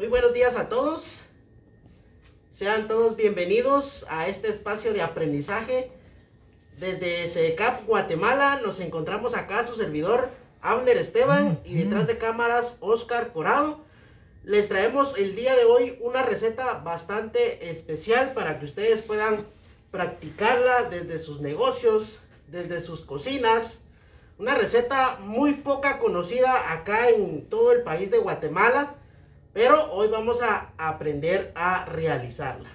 Muy buenos días a todos. Sean todos bienvenidos a este espacio de aprendizaje. Desde SECAP Guatemala nos encontramos acá su servidor Abner Esteban y detrás de cámaras Oscar Corado. Les traemos el día de hoy una receta bastante especial para que ustedes puedan practicarla desde sus negocios, desde sus cocinas. Una receta muy poca conocida acá en todo el país de Guatemala, pero hoy vamos a aprender a realizarla.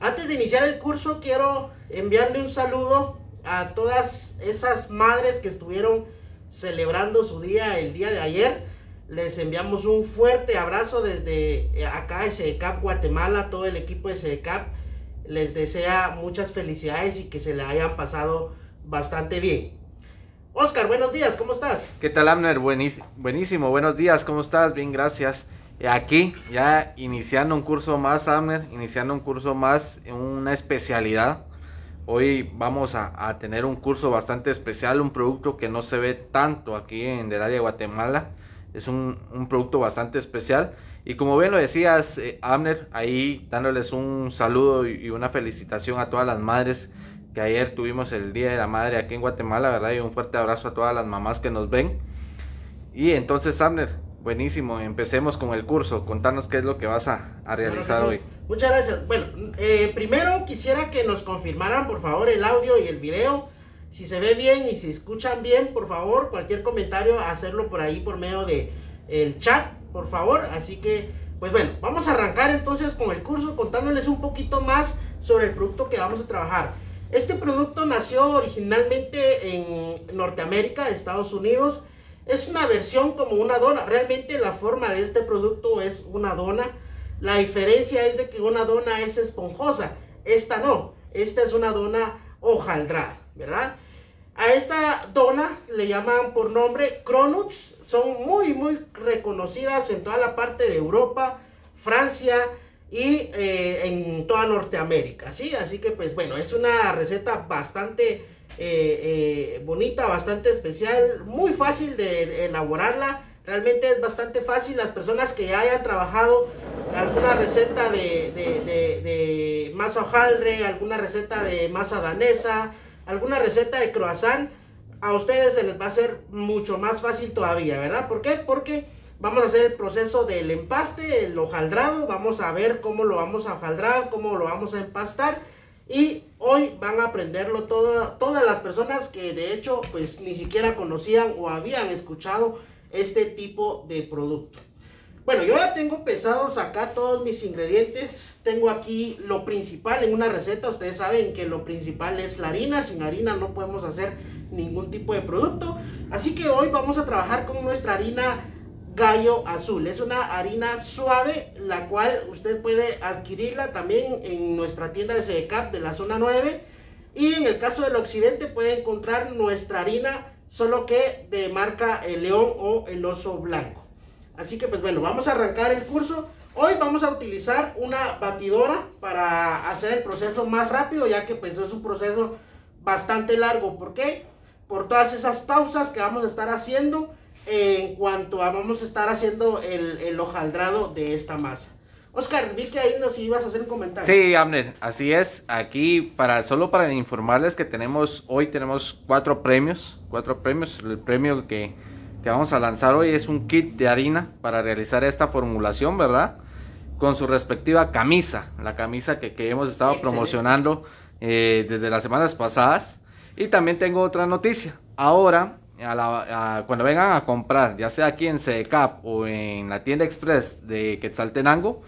Antes de iniciar el curso quiero enviarle un saludo a todas esas madres que estuvieron celebrando su día el día de ayer les enviamos un fuerte abrazo desde eh, acá, SECAP Guatemala, todo el equipo de SECAP. Les desea muchas felicidades y que se le hayan pasado bastante bien. Oscar, buenos días, ¿cómo estás? ¿Qué tal, Amner? Buenísimo, buenísimo, buenos días, ¿cómo estás? Bien, gracias. Aquí, ya iniciando un curso más, Amner, iniciando un curso más, una especialidad. Hoy vamos a, tener un curso bastante especial, un producto que no se ve tanto aquí en el área de Guatemala es un, producto bastante especial. Y como bien lo decías, eh, Amner, ahí dándoles un saludo y, una felicitación a todas las madres que ayer tuvimos el Día de la Madre aquí en Guatemala, ¿verdad? Y un fuerte abrazo a todas las mamás que nos ven. Y entonces, Amner, buenísimo, empecemos con el curso. Contanos qué es lo que vas a, realizar hoy. Muchas gracias. Bueno, eh, primero quisiera que nos confirmaran, por favor, el audio y el video si se ve bien y si escuchan bien, por favor, cualquier comentario, hacerlo por ahí por medio de el chat, por favor. Así que, pues bueno, vamos a arrancar entonces con el curso contándoles un poquito más sobre el producto que vamos a trabajar. Este producto nació originalmente en Norteamérica, Estados Unidos. Es una versión como una dona. Realmente la forma de este producto es una dona. La diferencia es de que una dona es esponjosa. Esta no. Esta es una dona hojaldrada, ¿verdad? A esta dona le llaman por nombre Cronuts. Son muy, muy reconocidas en toda la parte de Europa, Francia y eh, en toda Norteamérica. ¿sí? Así que, pues bueno, es una receta bastante eh, eh, bonita, bastante especial, muy fácil de, elaborarla. Realmente es bastante fácil. Las personas que hayan trabajado alguna receta de, masa hojaldre, alguna receta de masa danesa, alguna receta de croissant, a ustedes se les va a hacer mucho más fácil todavía, ¿verdad? ¿Por qué? Porque vamos a hacer el proceso del empaste, el hojaldrado, vamos a ver cómo lo vamos a hojaldrar, cómo lo vamos a empastar y hoy van a aprenderlo todas las personas que de hecho pues ni siquiera conocían o habían escuchado este tipo de producto. Bueno, yo ya tengo pesados acá todos mis ingredientes. Tengo aquí lo principal en una receta. Ustedes saben que lo principal es la harina. Sin harina no podemos hacer ningún tipo de producto. Así que hoy vamos a trabajar con nuestra harina gallo azul. Es una harina suave, la cual usted puede adquirirla también en nuestra tienda de CDCAP de la zona 9. Y en el caso del occidente puede encontrar nuestra harina, solo que de marca El León o El Oso Blanco. Así que pues bueno, vamos a arrancar el curso. Hoy vamos a utilizar una batidora para hacer el proceso más rápido, ya que pues es un proceso bastante largo. ¿Por qué? Por todas esas pausas que vamos a estar haciendo en cuanto a vamos a estar haciendo el, el hojaldrado de esta masa. Oscar, vi que ahí nos ibas a hacer un comentario. Sí, Amner, así es. Aquí, para solo para informarles que tenemos, hoy tenemos cuatro premios. Cuatro premios. El premio que que vamos a lanzar hoy es un kit de harina para realizar esta formulación, ¿verdad? Con su respectiva camisa, la camisa que, hemos estado promocionando eh, desde las semanas pasadas. Y también tengo otra noticia. Ahora, cuando vengan a comprar, ya sea aquí en CECAP o en la tienda express de Quetzaltenango,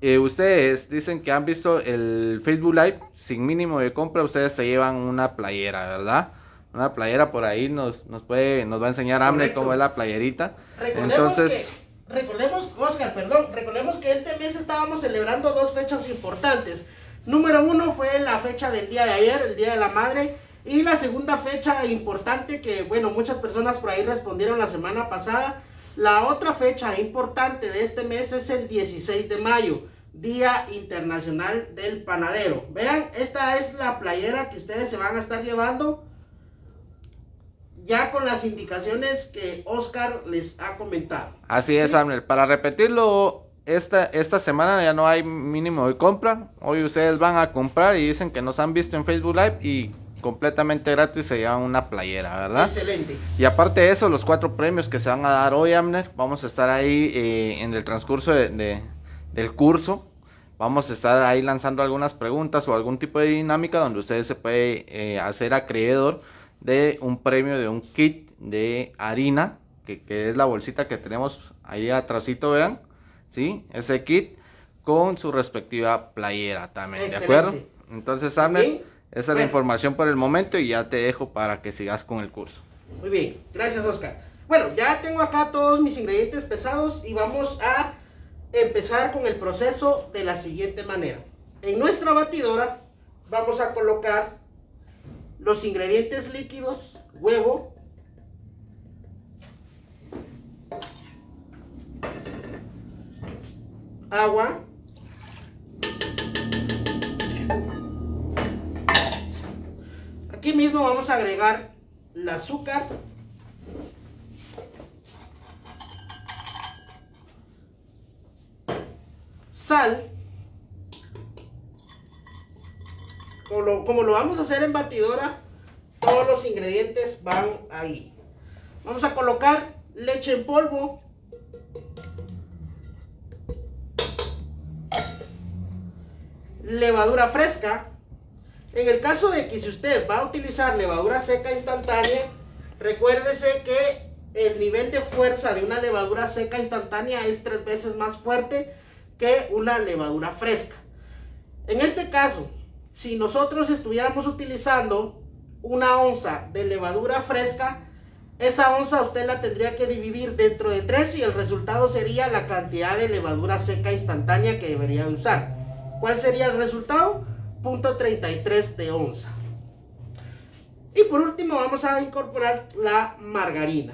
eh, ustedes dicen que han visto el Facebook Live, sin mínimo de compra, ustedes se llevan una playera, ¿verdad? una playera por ahí nos, nos puede, nos va a enseñar hambre cómo es la playerita. Recordemos Entonces, que, recordemos, Oscar, perdón, recordemos que este mes estábamos celebrando dos fechas importantes. Número uno fue la fecha del día de ayer, el Día de la Madre. Y la segunda fecha importante que, bueno, muchas personas por ahí respondieron la semana pasada. La otra fecha importante de este mes es el 16 de mayo, Día Internacional del Panadero. Vean, esta es la playera que ustedes se van a estar llevando ya con las indicaciones que Oscar les ha comentado. Así es, Abner. Para repetirlo esta, esta semana ya no hay mínimo de compra. Hoy ustedes van a comprar y dicen que nos han visto en Facebook Live y completamente gratis se llevan una playera, ¿verdad? Excelente. Y aparte de eso, los cuatro premios que se van a dar hoy, Amner, vamos a estar ahí eh, en el transcurso de, de- del curso. Vamos a estar ahí lanzando algunas preguntas o algún tipo de dinámica donde ustedes se puede eh, hacer acreedor de un premio de un kit de harina, que, que es la bolsita que tenemos ahí atrásito, vean, ¿sí? Ese kit con su respectiva playera también, ¿de acuerdo? Entonces, Amner. Esa es la información por el momento y ya te dejo para que sigas con el curso. Muy bien, gracias Oscar. Bueno, ya tengo acá todos mis ingredientes pesados y vamos a empezar con el proceso de la siguiente manera. En nuestra batidora vamos a colocar los ingredientes líquidos, huevo, agua, aquí mismo vamos a agregar el azúcar, sal, como lo, vamos a hacer en batidora, todos los ingredientes van ahí. Vamos a colocar leche en polvo, levadura fresca. En el caso de que si usted va a utilizar levadura seca instantánea, recuérdese que el nivel de fuerza de una levadura seca instantánea es tres veces más fuerte que una levadura fresca. En este caso, si nosotros estuviéramos utilizando una onza de levadura fresca, esa onza usted la tendría que dividir dentro de tres y el resultado sería la cantidad de levadura seca instantánea que debería de usar. ¿Cuál sería el resultado? Punto 33 de onza. Y por último vamos a incorporar la margarina.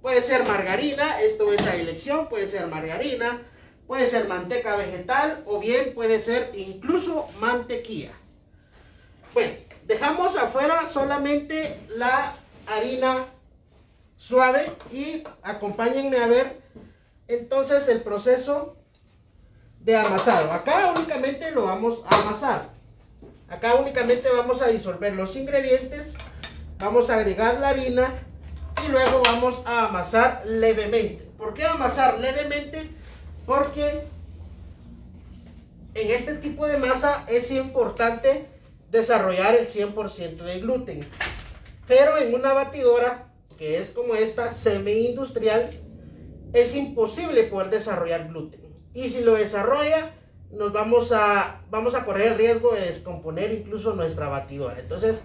Puede ser margarina, esto es a elección, puede ser margarina, puede ser manteca vegetal o bien puede ser incluso mantequilla. Bueno, dejamos afuera solamente la harina suave y acompáñenme a ver entonces el proceso de amasado. Acá únicamente lo vamos a amasar. Acá únicamente vamos a disolver los ingredientes, vamos a agregar la harina y luego vamos a amasar levemente. ¿Por qué amasar levemente? Porque en este tipo de masa es importante desarrollar el 100% de gluten. Pero en una batidora, que es como esta, semi-industrial, es imposible poder desarrollar gluten. Y si lo desarrolla, nos vamos a, vamos a correr el riesgo de descomponer incluso nuestra batidora. Entonces,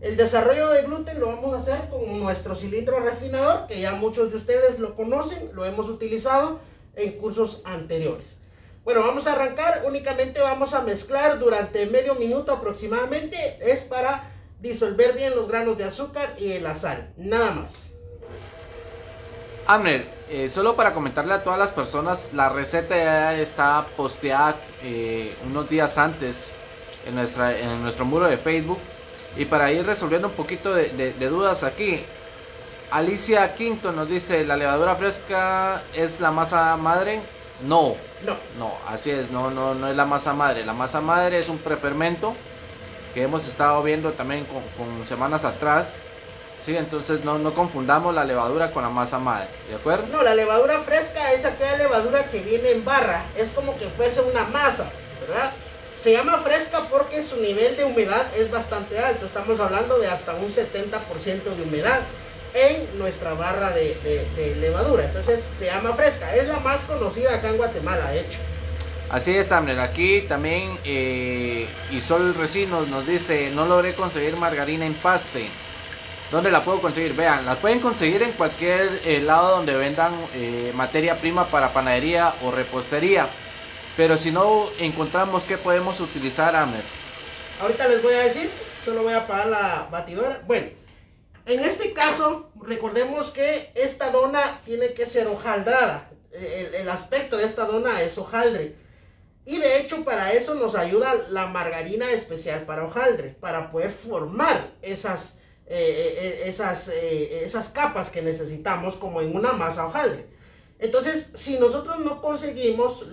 el desarrollo de gluten lo vamos a hacer con nuestro cilindro refinador, que ya muchos de ustedes lo conocen, lo hemos utilizado en cursos anteriores. Bueno, vamos a arrancar, únicamente vamos a mezclar durante medio minuto aproximadamente, es para disolver bien los granos de azúcar y la sal, nada más. Amner, eh, solo para comentarle a todas las personas, la receta ya está posteada eh, unos días antes en, nuestra, en nuestro muro de Facebook. Y para ir resolviendo un poquito de, de- de dudas aquí, Alicia Quinto nos dice, ¿la levadura fresca es la masa madre? No, No, no, así es, no, no, no es la masa madre. La masa madre es un prefermento que hemos estado viendo también con, con semanas atrás. Sí, entonces no, no confundamos la levadura con la masa madre, ¿de acuerdo? no, la levadura fresca es aquella levadura que viene en barra, es como que fuese una masa, ¿verdad? Se llama fresca porque su nivel de humedad es bastante alto, estamos hablando de hasta un 70% de humedad en nuestra barra de, de- de levadura, entonces se llama fresca, es la más conocida acá en Guatemala, de hecho. Así es, Amner. Aquí también eh, Isol Recinos nos dice, no logré conseguir margarina en paste. ¿Dónde la puedo conseguir? Vean, la pueden conseguir en cualquier eh, lado donde vendan eh, materia prima para panadería o repostería. Pero si no encontramos qué podemos utilizar, Amner. Ahorita les voy a decir, solo voy a apagar la batidora. Bueno, en este caso, recordemos que esta dona tiene que ser hojaldrada. El, el aspecto de esta dona es hojaldre. Y de hecho, para eso nos ayuda la margarina especial para hojaldre, para poder formar esas, eh, eh, esas, eh, esas capas que necesitamos como en una masa hojaldre. Entonces, si nosotros no conseguimos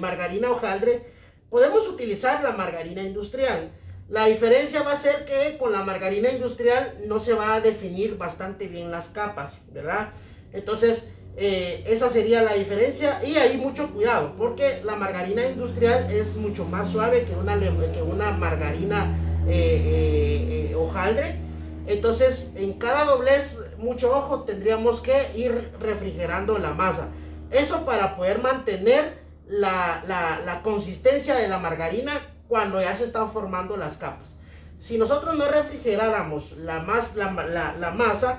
margarina hojaldre, podemos utilizar la margarina industrial. La diferencia va a ser que con la margarina industrial no se va a definir bastante bien las capas, ¿verdad? Entonces, esa sería la diferencia y ahí mucho cuidado porque la margarina industrial es mucho más suave que una, que una margarina eh, hojaldre. Entonces, en cada doblez, mucho ojo, tendríamos que ir refrigerando la masa. Eso para poder mantener la, consistencia de la margarina cuando ya se están formando las capas. Si nosotros no refrigeráramos la masa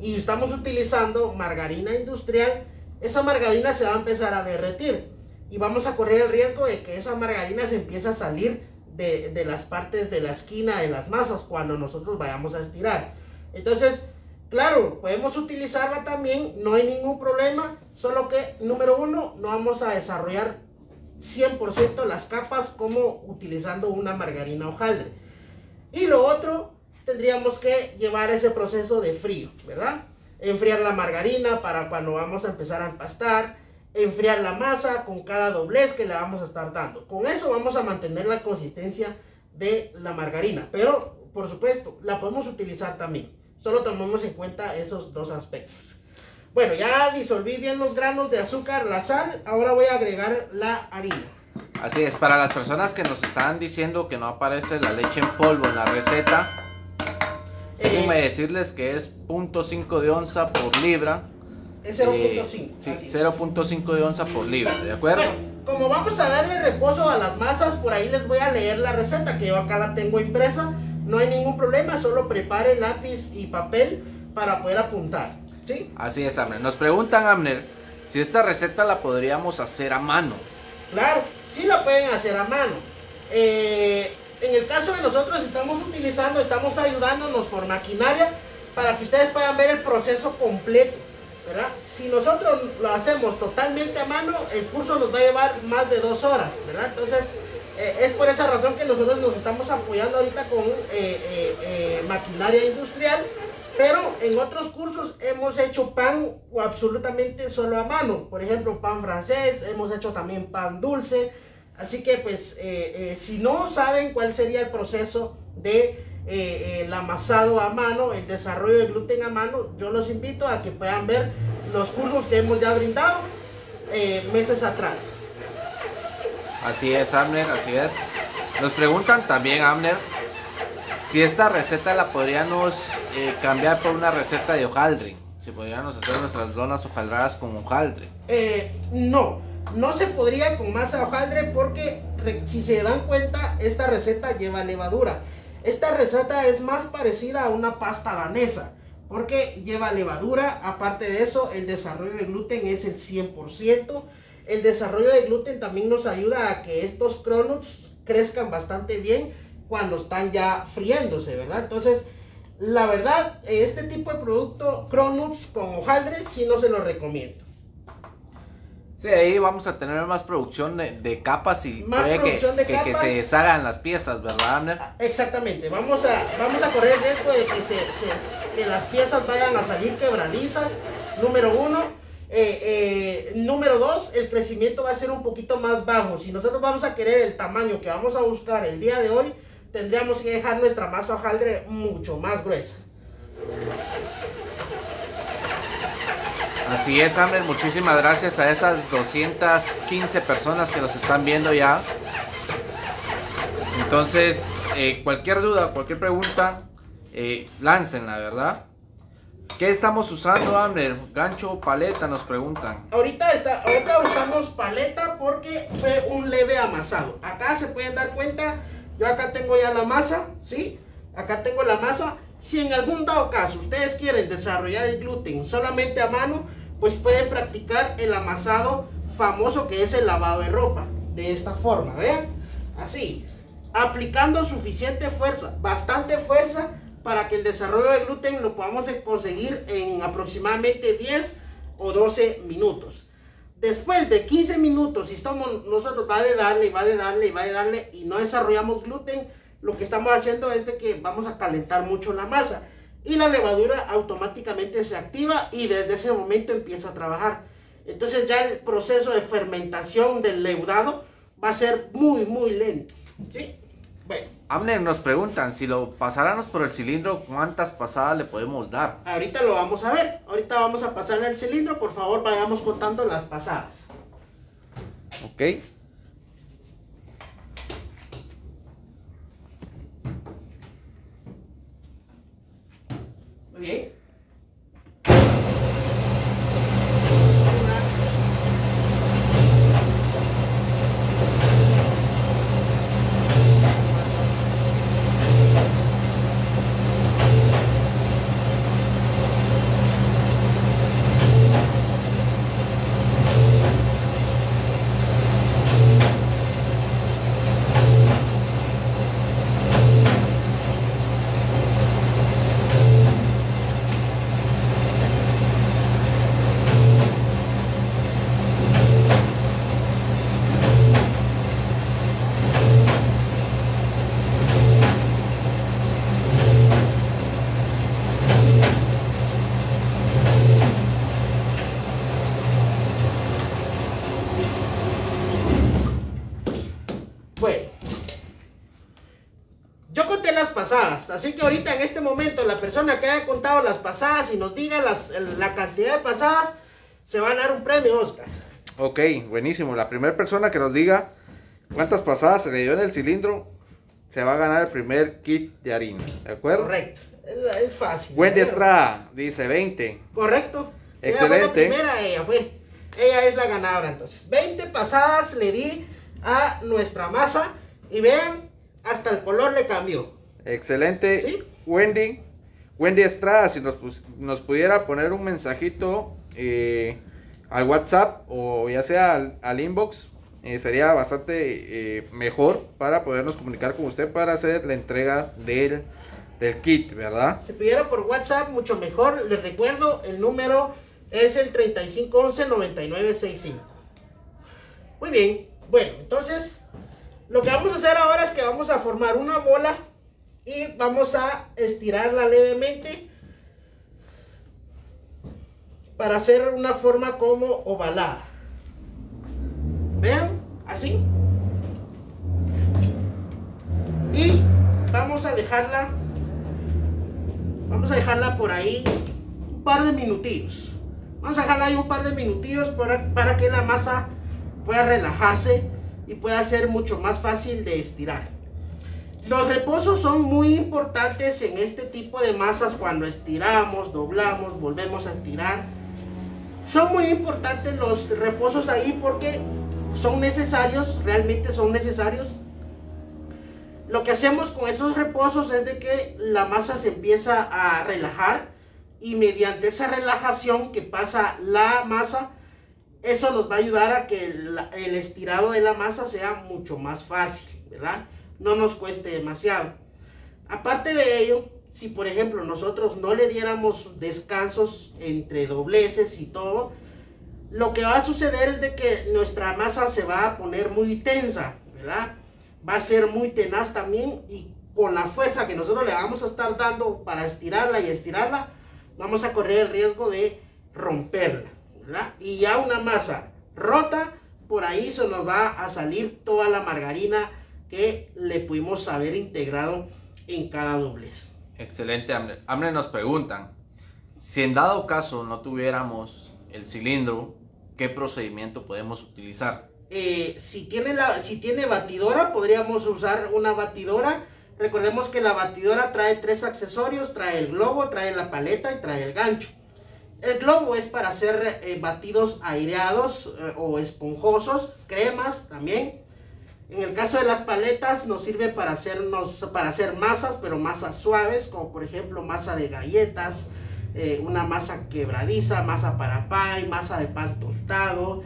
y estamos utilizando margarina industrial, esa margarina se va a empezar a derretir y vamos a correr el riesgo de que esa margarina se empiece a salir de, de, las partes de la esquina de las masas cuando nosotros vayamos a estirar. Entonces, claro, podemos utilizarla también, no hay ningún problema, solo que, número uno, no vamos a desarrollar 100% las capas como utilizando una margarina hojaldre. Y lo otro, tendríamos que llevar ese proceso de frío, ¿verdad? Enfriar la margarina para cuando vamos a empezar a empastar, enfriar la masa con cada doblez que le vamos a estar dando. Con eso vamos a mantener la consistencia de la margarina, pero por supuesto la podemos utilizar también. Solo tomemos en cuenta esos dos aspectos. Bueno, ya disolví bien los granos de azúcar, la sal, ahora voy a agregar la harina. Así es, para las personas que nos están diciendo que no aparece la leche en polvo en la receta, eh, déjenme decirles que es 0.5 de onza por libra es 0.5. sí, 0.5 de onza por libra, ¿de acuerdo? como vamos a darle reposo a las masas, por ahí les voy a leer la receta que yo acá la tengo impresa. No hay ningún problema, solo prepare lápiz y papel para poder apuntar. ¿sí? Así es, Amner. Nos preguntan, Amner, si esta receta la podríamos hacer a mano. Claro, sí la pueden hacer a mano. Eh, en el caso de nosotros estamos utilizando, estamos ayudándonos por maquinaria para que ustedes puedan ver el proceso completo. Si nosotros lo hacemos totalmente a mano, el curso nos va a llevar más de dos horas, ¿verdad? Entonces, eh, es por esa razón que nosotros nos estamos apoyando ahorita con eh, eh, maquinaria industrial, pero en otros cursos hemos hecho pan absolutamente solo a mano. Por ejemplo, pan francés, hemos hecho también pan dulce. Así que, pues, si no saben cuál sería el proceso de eh, el amasado a mano, el desarrollo de gluten a mano, yo los invito a que puedan ver los cursos que hemos ya brindado eh, meses atrás. Así es, Amner, así es. Nos preguntan también, Amner, si esta receta la podríamos eh, cambiar por una receta de hojaldre. Si podríamos hacer nuestras donas hojaldradas con hojaldre. no, no se podría con masa hojaldre porque si se dan cuenta, esta receta lleva levadura. Esta receta es más parecida a una pasta danesa porque lleva levadura. Aparte de eso, el desarrollo de gluten es el 100%. El desarrollo de gluten también nos ayuda a que estos cronuts crezcan bastante bien cuando están ya friéndose, ¿verdad? Entonces, la verdad, este tipo de producto, cronuts con hojaldre, sí no se lo recomiendo. Sí, ahí vamos a tener más producción de, capas y más producción que, de capas. que, se deshagan las piezas, ¿verdad, Amner? Exactamente, vamos a, vamos a correr el riesgo de que, se, que las piezas vayan a salir quebradizas, número uno. Eh, eh, número dos, el crecimiento va a ser un poquito más bajo. Si nosotros vamos a querer el tamaño que vamos a buscar el día de hoy, tendríamos que dejar nuestra masa hojaldre mucho más gruesa. Así es, Amber, muchísimas gracias a esas 215 personas que nos están viendo ya. Entonces, eh, cualquier duda, cualquier pregunta, eh, láncenla, ¿verdad? ¿Qué estamos usando, Amber? ¿Gancho o paleta? Nos preguntan. Ahorita, está, ahorita usamos paleta porque fue un leve amasado. Acá se pueden dar cuenta, yo acá tengo ya la masa, ¿sí? Acá tengo la masa. Si en algún dado caso ustedes quieren desarrollar el gluten solamente a mano, pues pueden practicar el amasado famoso que es el lavado de ropa. De esta forma, vean. Así. Aplicando suficiente fuerza, bastante fuerza, para que el desarrollo de gluten lo podamos conseguir en aproximadamente 10 o 12 minutos. Después de 15 minutos, si estamos nosotros va de darle, va de darle, va de darle y no desarrollamos gluten, lo que estamos haciendo es de que vamos a calentar mucho la masa y la levadura automáticamente se activa y desde ese momento empieza a trabajar. entonces ya el proceso de fermentación del leudado va a ser muy, muy lento. ¿Sí? Bueno. Amner, nos preguntan, si lo pasáramos por el cilindro, ¿cuántas pasadas le podemos dar? Ahorita lo vamos a ver. Ahorita vamos a pasarle el cilindro. Por favor, vayamos contando las pasadas. Ok. Muy bien. Así que ahorita en este momento la persona que haya contado las pasadas y nos diga las, la cantidad de pasadas, se va a dar un premio, Oscar. Ok, buenísimo. La primera persona que nos diga cuántas pasadas se le dio en el cilindro, se va a ganar el primer kit de harina. ¿De acuerdo? Correcto. Es, fácil. Wendy Estrada dice 20. Correcto. Excelente. la primera, ella fue. Ella es la ganadora entonces. 20 pasadas le di a nuestra masa y vean, hasta el color le cambió. Excelente. Wendy. Wendy Estrada, si nos, nos pudiera poner un mensajito eh, al WhatsApp o ya sea al, inbox, eh, sería bastante eh, mejor para podernos comunicar con usted para hacer la entrega del, del kit, ¿verdad? Si pudiera por WhatsApp, mucho mejor. Les recuerdo, el número es el 3511-9965. Muy bien, bueno, entonces lo que vamos a hacer ahora es que vamos a formar una bola y vamos a estirarla levemente para hacer una forma como ovalada. Vean, así. Y vamos a dejarla, vamos a dejarla por ahí un par de minutillos. Vamos a dejarla ahí un par de minutillos para, para que la masa pueda relajarse y pueda ser mucho más fácil de estirar. Los reposos son muy importantes en este tipo de masas cuando estiramos, doblamos, volvemos a estirar. Son muy importantes los reposos ahí porque son necesarios, realmente son necesarios. Lo que hacemos con esos reposos es de que la masa se empieza a relajar y mediante esa relajación que pasa la masa, eso nos va a ayudar a que el, estirado de la masa sea mucho más fácil, ¿verdad? No nos cueste demasiado. Aparte de ello, si por ejemplo nosotros no le diéramos descansos entre dobleces y todo, lo que va a suceder es de que nuestra masa se va a poner muy tensa, ¿verdad? Va a ser muy tenaz también y con la fuerza que nosotros le vamos a estar dando para estirarla y estirarla, vamos a correr el riesgo de romperla, ¿verdad? Y ya una masa rota, por ahí se nos va a salir toda la margarina que le pudimos haber integrado en cada doblez. Excelente, Hambre. nos preguntan, si en dado caso no tuviéramos el cilindro, ¿qué procedimiento podemos utilizar? Eh, si, tiene la, si tiene batidora, podríamos usar una batidora. Recordemos que la batidora trae tres accesorios, trae el globo, trae la paleta y trae el gancho. El globo es para hacer eh, batidos aireados eh, o esponjosos, cremas también. En el caso de las paletas nos sirve para, hacernos, para hacer masas, pero masas suaves, como por ejemplo masa de galletas, eh, una masa quebradiza, masa para pie, masa de pan tostado.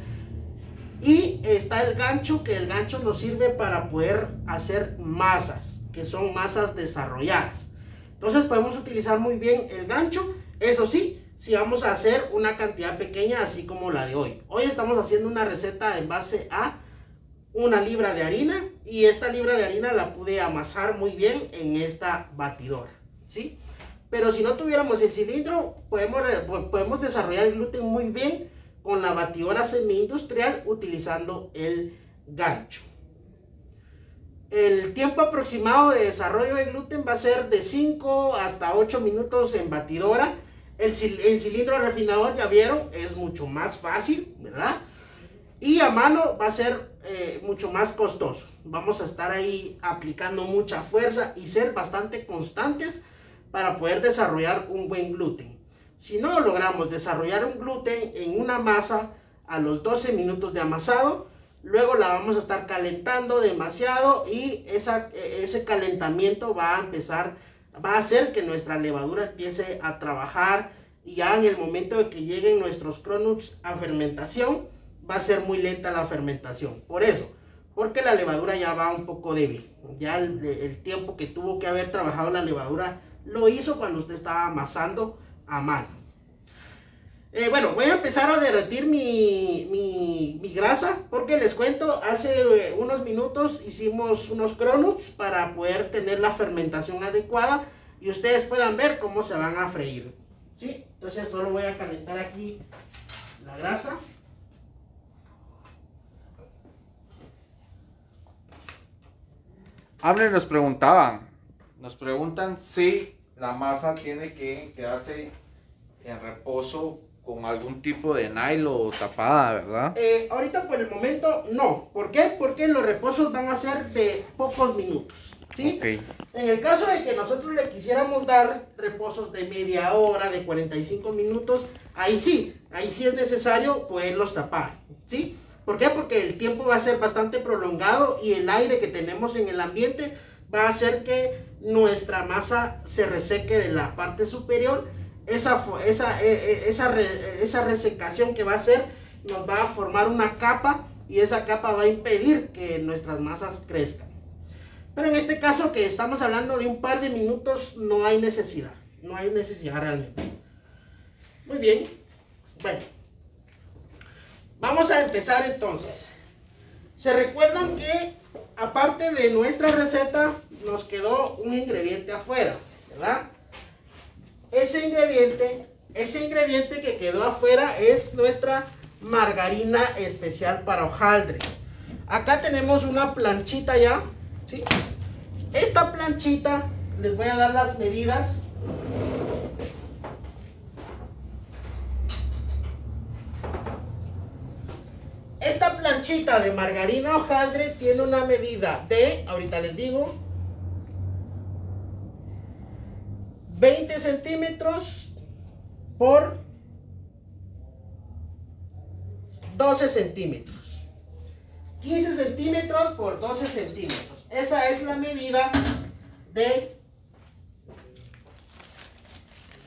Y está el gancho, que el gancho nos sirve para poder hacer masas, que son masas desarrolladas. Entonces podemos utilizar muy bien el gancho, eso sí, si vamos a hacer una cantidad pequeña, así como la de hoy. Hoy estamos haciendo una receta en base a una libra de harina y esta libra de harina la pude amasar muy bien en esta batidora, ¿sí? Pero si no tuviéramos el cilindro, podemos, podemos desarrollar el gluten muy bien con la batidora semi-industrial utilizando el gancho. El tiempo aproximado de desarrollo de gluten va a ser de 5 hasta 8 minutos en batidora. El, cilindro refinador, ya vieron, es mucho más fácil, ¿verdad? Y a mano va a ser eh, mucho más costoso. Vamos a estar ahí aplicando mucha fuerza y ser bastante constantes para poder desarrollar un buen gluten. Si no logramos desarrollar un gluten en una masa a los 12 minutos de amasado, luego la vamos a estar calentando demasiado y esa, ese calentamiento va a empezar, va a hacer que nuestra levadura empiece a trabajar y ya en el momento de que lleguen nuestros cronuts a fermentación, va a ser muy lenta la fermentación. Por eso, porque la levadura ya va un poco débil. Ya el, tiempo que tuvo que haber trabajado la levadura lo hizo cuando usted estaba amasando a mano. Eh, bueno, voy a empezar a derretir mi, mi, grasa porque les cuento, hace eh, unos minutos hicimos unos cronuts para poder tener la fermentación adecuada y ustedes puedan ver cómo se van a freír. ¿sí? Entonces solo voy a calentar aquí la grasa. Hable, nos preguntaban, nos preguntan si la masa tiene que quedarse en reposo con algún tipo de nylon o tapada, ¿verdad? Eh, ahorita por el momento no. ¿Por qué? Porque los reposos van a ser de pocos minutos. ¿sí? En el caso de que nosotros le quisiéramos dar reposos de media hora, de 45 minutos, ahí sí, ahí sí es necesario poderlos tapar. ¿sí? ¿Por qué? Porque el tiempo va a ser bastante prolongado y el aire que tenemos en el ambiente va a hacer que nuestra masa se reseque de la parte superior. Esa, esa, e, e, esa, esa resecación que va a hacer nos va a formar una capa y esa capa va a impedir que nuestras masas crezcan. Pero en este caso que estamos hablando de un par de minutos, no hay necesidad. No hay necesidad realmente. Muy bien. Bueno. Vamos a empezar entonces. Se recuerdan que aparte de nuestra receta, nos quedó un ingrediente afuera, ¿verdad? Ese ingrediente, ese ingrediente que quedó afuera es nuestra margarina especial para hojaldre. Acá tenemos una planchita ya, ¿sí? Esta planchita, les voy a dar las medidas Esta planchita de margarina hojaldre tiene una medida de, ahorita les digo, 20 centímetros por 12 centímetros. 15 centímetros por 12 centímetros. Esa es la medida de,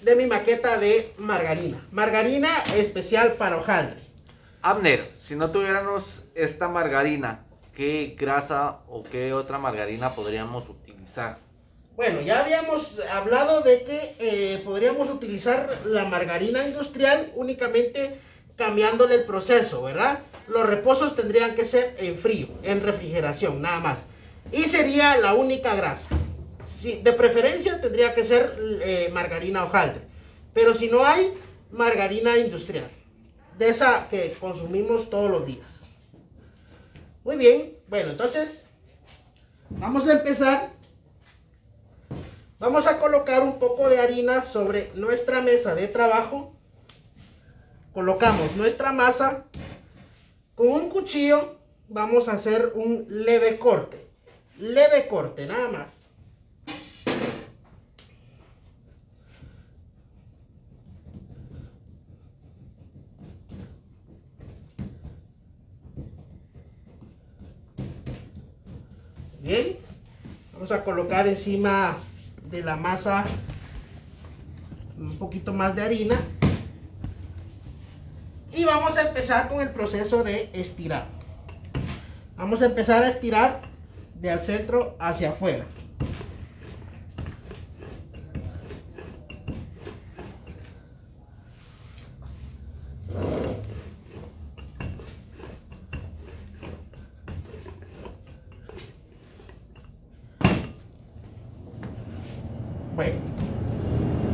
de mi maqueta de margarina. Margarina especial para hojaldre. Abner, si no tuviéramos esta margarina, ¿qué grasa o qué otra margarina podríamos utilizar? Bueno, ya habíamos hablado de que eh, podríamos utilizar la margarina industrial únicamente cambiándole el proceso, ¿verdad? Los reposos tendrían que ser en frío, en refrigeración, nada más. Y sería la única grasa. Si, de preferencia tendría que ser eh, margarina hojaldre. Pero si no hay, margarina industrial de esa que consumimos todos los días. Muy bien, bueno, entonces vamos a empezar. Vamos a colocar un poco de harina sobre nuestra mesa de trabajo. Colocamos nuestra masa. Con un cuchillo vamos a hacer un leve corte. Leve corte, nada más. Vamos a colocar encima de la masa un poquito más de harina. Y vamos a empezar con el proceso de estirar. Vamos a empezar a estirar de al centro hacia afuera.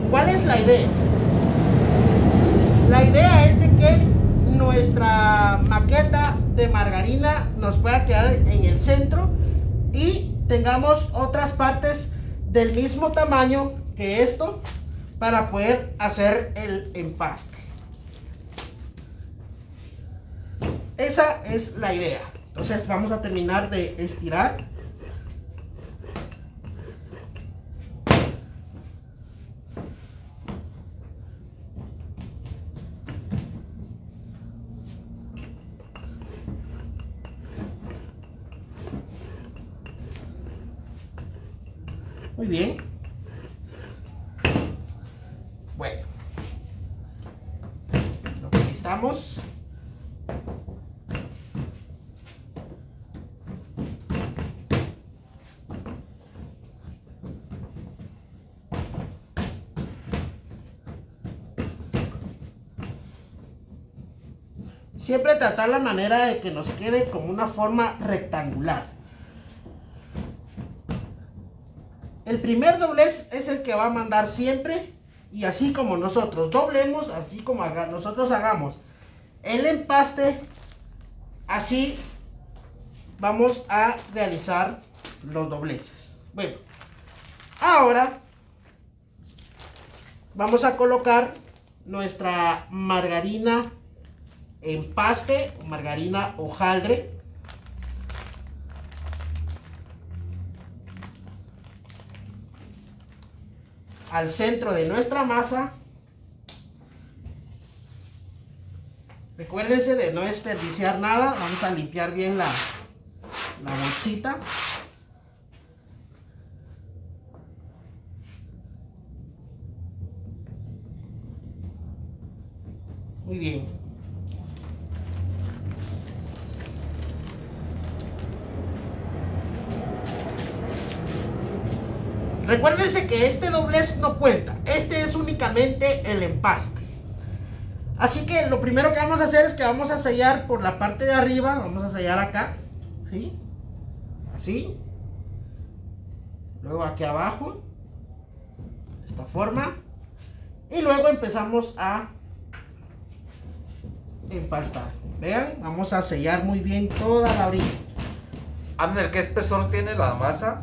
¿Cuál es la idea? La idea es de que nuestra maqueta de margarina nos pueda quedar en el centro y tengamos otras partes del mismo tamaño que esto para poder hacer el empaste. Esa es la idea. Entonces vamos a terminar de estirar. Muy bien. Bueno. Lo que estamos. Siempre tratar la manera de que nos quede como una forma rectangular. El primer doblez es el que va a mandar siempre y así como nosotros doblemos, así como nosotros hagamos el empaste, así vamos a realizar los dobleces. Bueno, ahora vamos a colocar nuestra margarina empaste, margarina hojaldre. Al centro de nuestra masa. Recuérdense de no desperdiciar nada. Vamos a limpiar bien la, la bolsita. Muy bien. Recuérdense que este doblez no cuenta. Este es únicamente el empaste. Así que lo primero que vamos a hacer es que vamos a sellar por la parte de arriba. Vamos a sellar acá. ¿Sí? Así. Luego aquí abajo. De esta forma. Y luego empezamos a empastar. Vean, vamos a sellar muy bien toda la orilla. Abner, ¿qué espesor tiene la masa?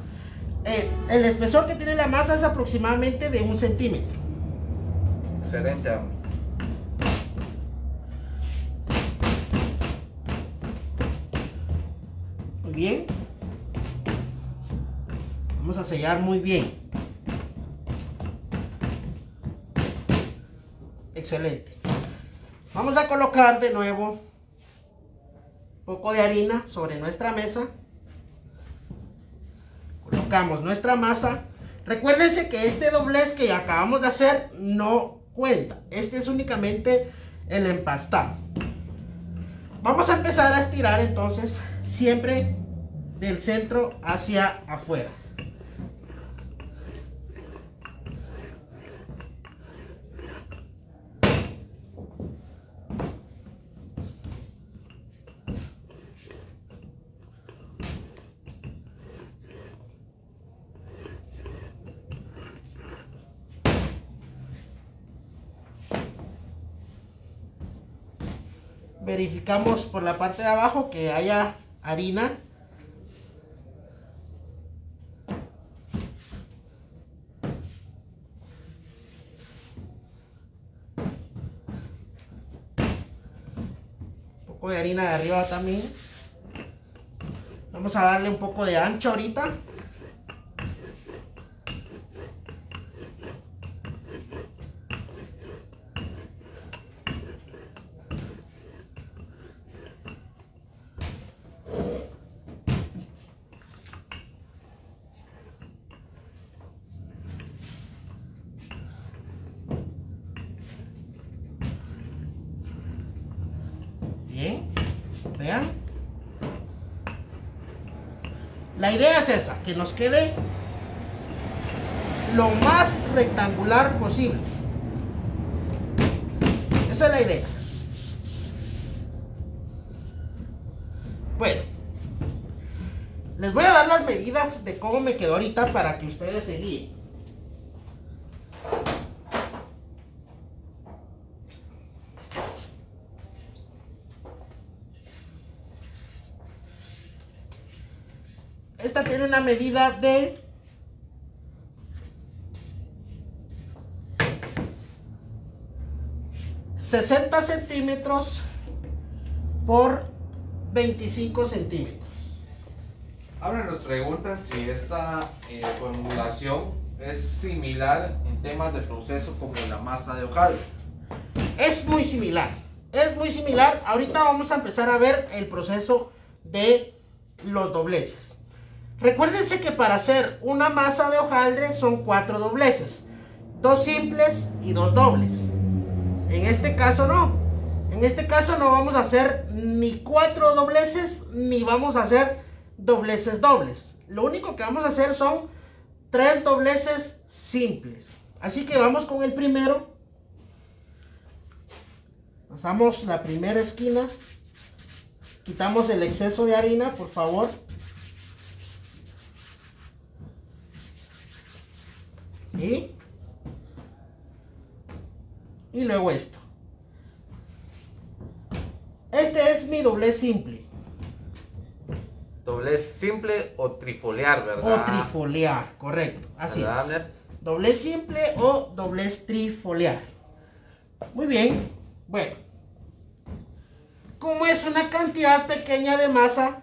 Eh, el espesor que tiene la masa es aproximadamente de un centímetro. Excelente. Muy bien. Vamos a sellar muy bien. Excelente. Vamos a colocar de nuevo un poco de harina sobre nuestra mesa. Colocamos nuestra masa. Recuérdense que este doblez que acabamos de hacer no cuenta. Este es únicamente el empastado. Vamos a empezar a estirar entonces siempre del centro hacia afuera. Verificamos por la parte de abajo que haya harina. Un poco de harina de arriba también. Vamos a darle un poco de ancho ahorita Bien, vean. La idea es esa, que nos quede lo más rectangular posible. Esa es la idea. Bueno, les voy a dar las medidas de cómo me quedó ahorita para que ustedes se guíen. Esta tiene una medida de 60 centímetros por 25 centímetros. Ahora nos preguntan si esta eh, formulación es similar en temas de proceso como la masa de hojaldre. Es muy similar, es muy similar. Ahorita vamos a empezar a ver el proceso de los dobleces. Recuérdense que para hacer una masa de hojaldre son cuatro dobleces, dos simples y dos dobles. En este caso no. En este caso no vamos a hacer ni cuatro dobleces ni vamos a hacer dobleces dobles. Lo único que vamos a hacer son tres dobleces simples. Así que vamos con el primero. Pasamos la primera esquina. Quitamos el exceso de harina, por favor. Y y luego esto. Este es mi doblez simple. Doblez simple o trifoliar, ¿verdad? O trifoliar, correcto. Así es. Doblez simple o doblez trifoliar. Muy bien. Bueno. Como es una cantidad pequeña de masa,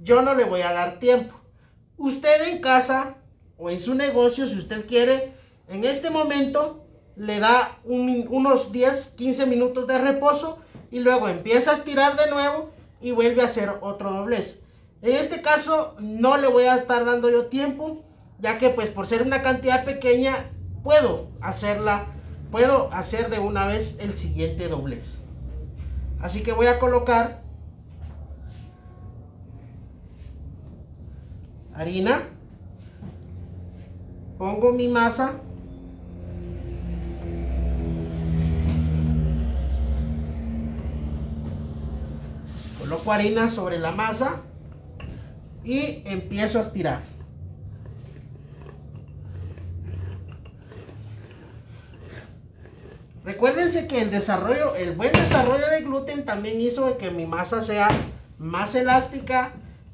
yo no le voy a dar tiempo. Usted en casa o en su negocio, si usted quiere, en este momento le da unos 10, 15 minutos de reposo y luego empieza a estirar de nuevo y vuelve a hacer otro doblez. En este caso no le voy a estar dando yo tiempo, ya que pues por ser una cantidad pequeña puedo hacerla, puedo hacer de una vez el siguiente doblez. Así que voy a colocar harina, pongo mi masa, coloco harina sobre la masa y empiezo a estirar. Recuérdense que el desarrollo, el buen desarrollo de gluten también hizo que mi masa sea más elástica,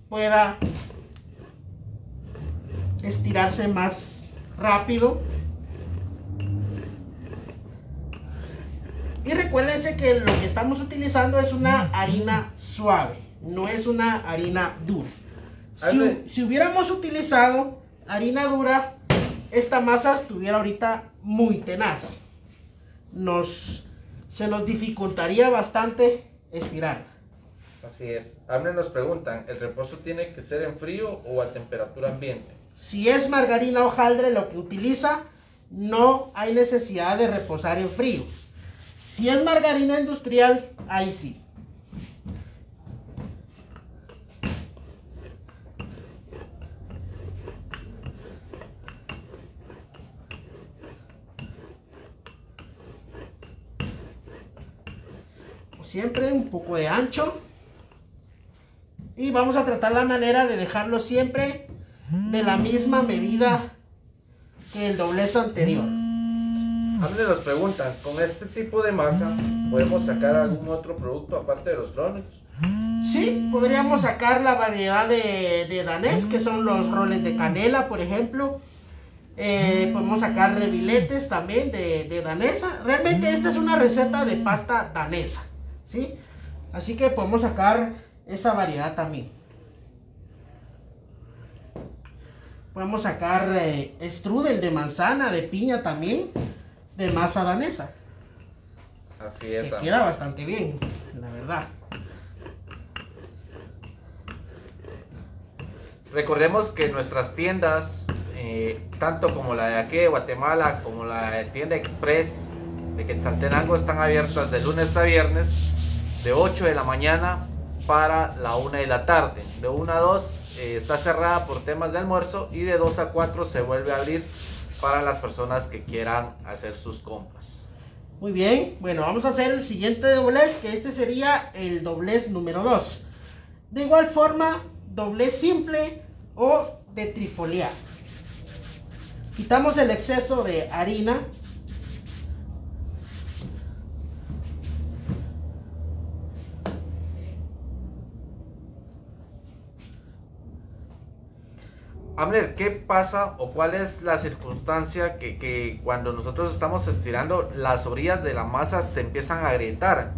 pueda estirarse más rápido Y recuérdense que lo que estamos utilizando es una harina suave, no es una harina dura. Si, hubiéramos utilizado harina dura, esta masa estuviera ahorita muy tenaz. Nos, se nos dificultaría bastante estirar. Así es. Hambre nos preguntan, ¿el reposo tiene que ser en frío o a temperatura ambiente? Si es margarina hojaldre lo que utiliza, no hay necesidad de reposar en frío. Si es margarina industrial, ahí sí. siempre un poco de ancho y vamos a tratar la manera de dejarlo siempre de la misma medida que el doblez anterior. A mí nos preguntan, ¿con este tipo de masa podemos sacar algún otro producto aparte de los crónicos? Sí, podríamos sacar la variedad de, danés, que son los roles de canela, por ejemplo. Eh, podemos sacar reviletes también de, danesa. Realmente esta es una receta de pasta danesa, ¿sí? Así que podemos sacar esa variedad también. Podemos sacar eh, strudel de manzana, de piña también de masa danesa. Así es. Que queda bastante bien, la verdad. Recordemos que nuestras tiendas, eh, tanto como la de aquí de Guatemala, como la de tienda Express de Quetzaltenango, están abiertas de lunes a viernes, de 8 de la mañana para la 1 de la tarde. De 1 a 2 eh, está cerrada por temas de almuerzo y de 2 a 4 se vuelve a abrir para las personas que quieran hacer sus compras. Muy bien, bueno, vamos a hacer el siguiente doblez, que este sería el doblez número 2. De igual forma, doblez simple o de trifoliar. Quitamos el exceso de harina. Amner, ¿qué pasa o cuál es la circunstancia que, cuando nosotros estamos estirando las orillas de la masa se empiezan a agrietar?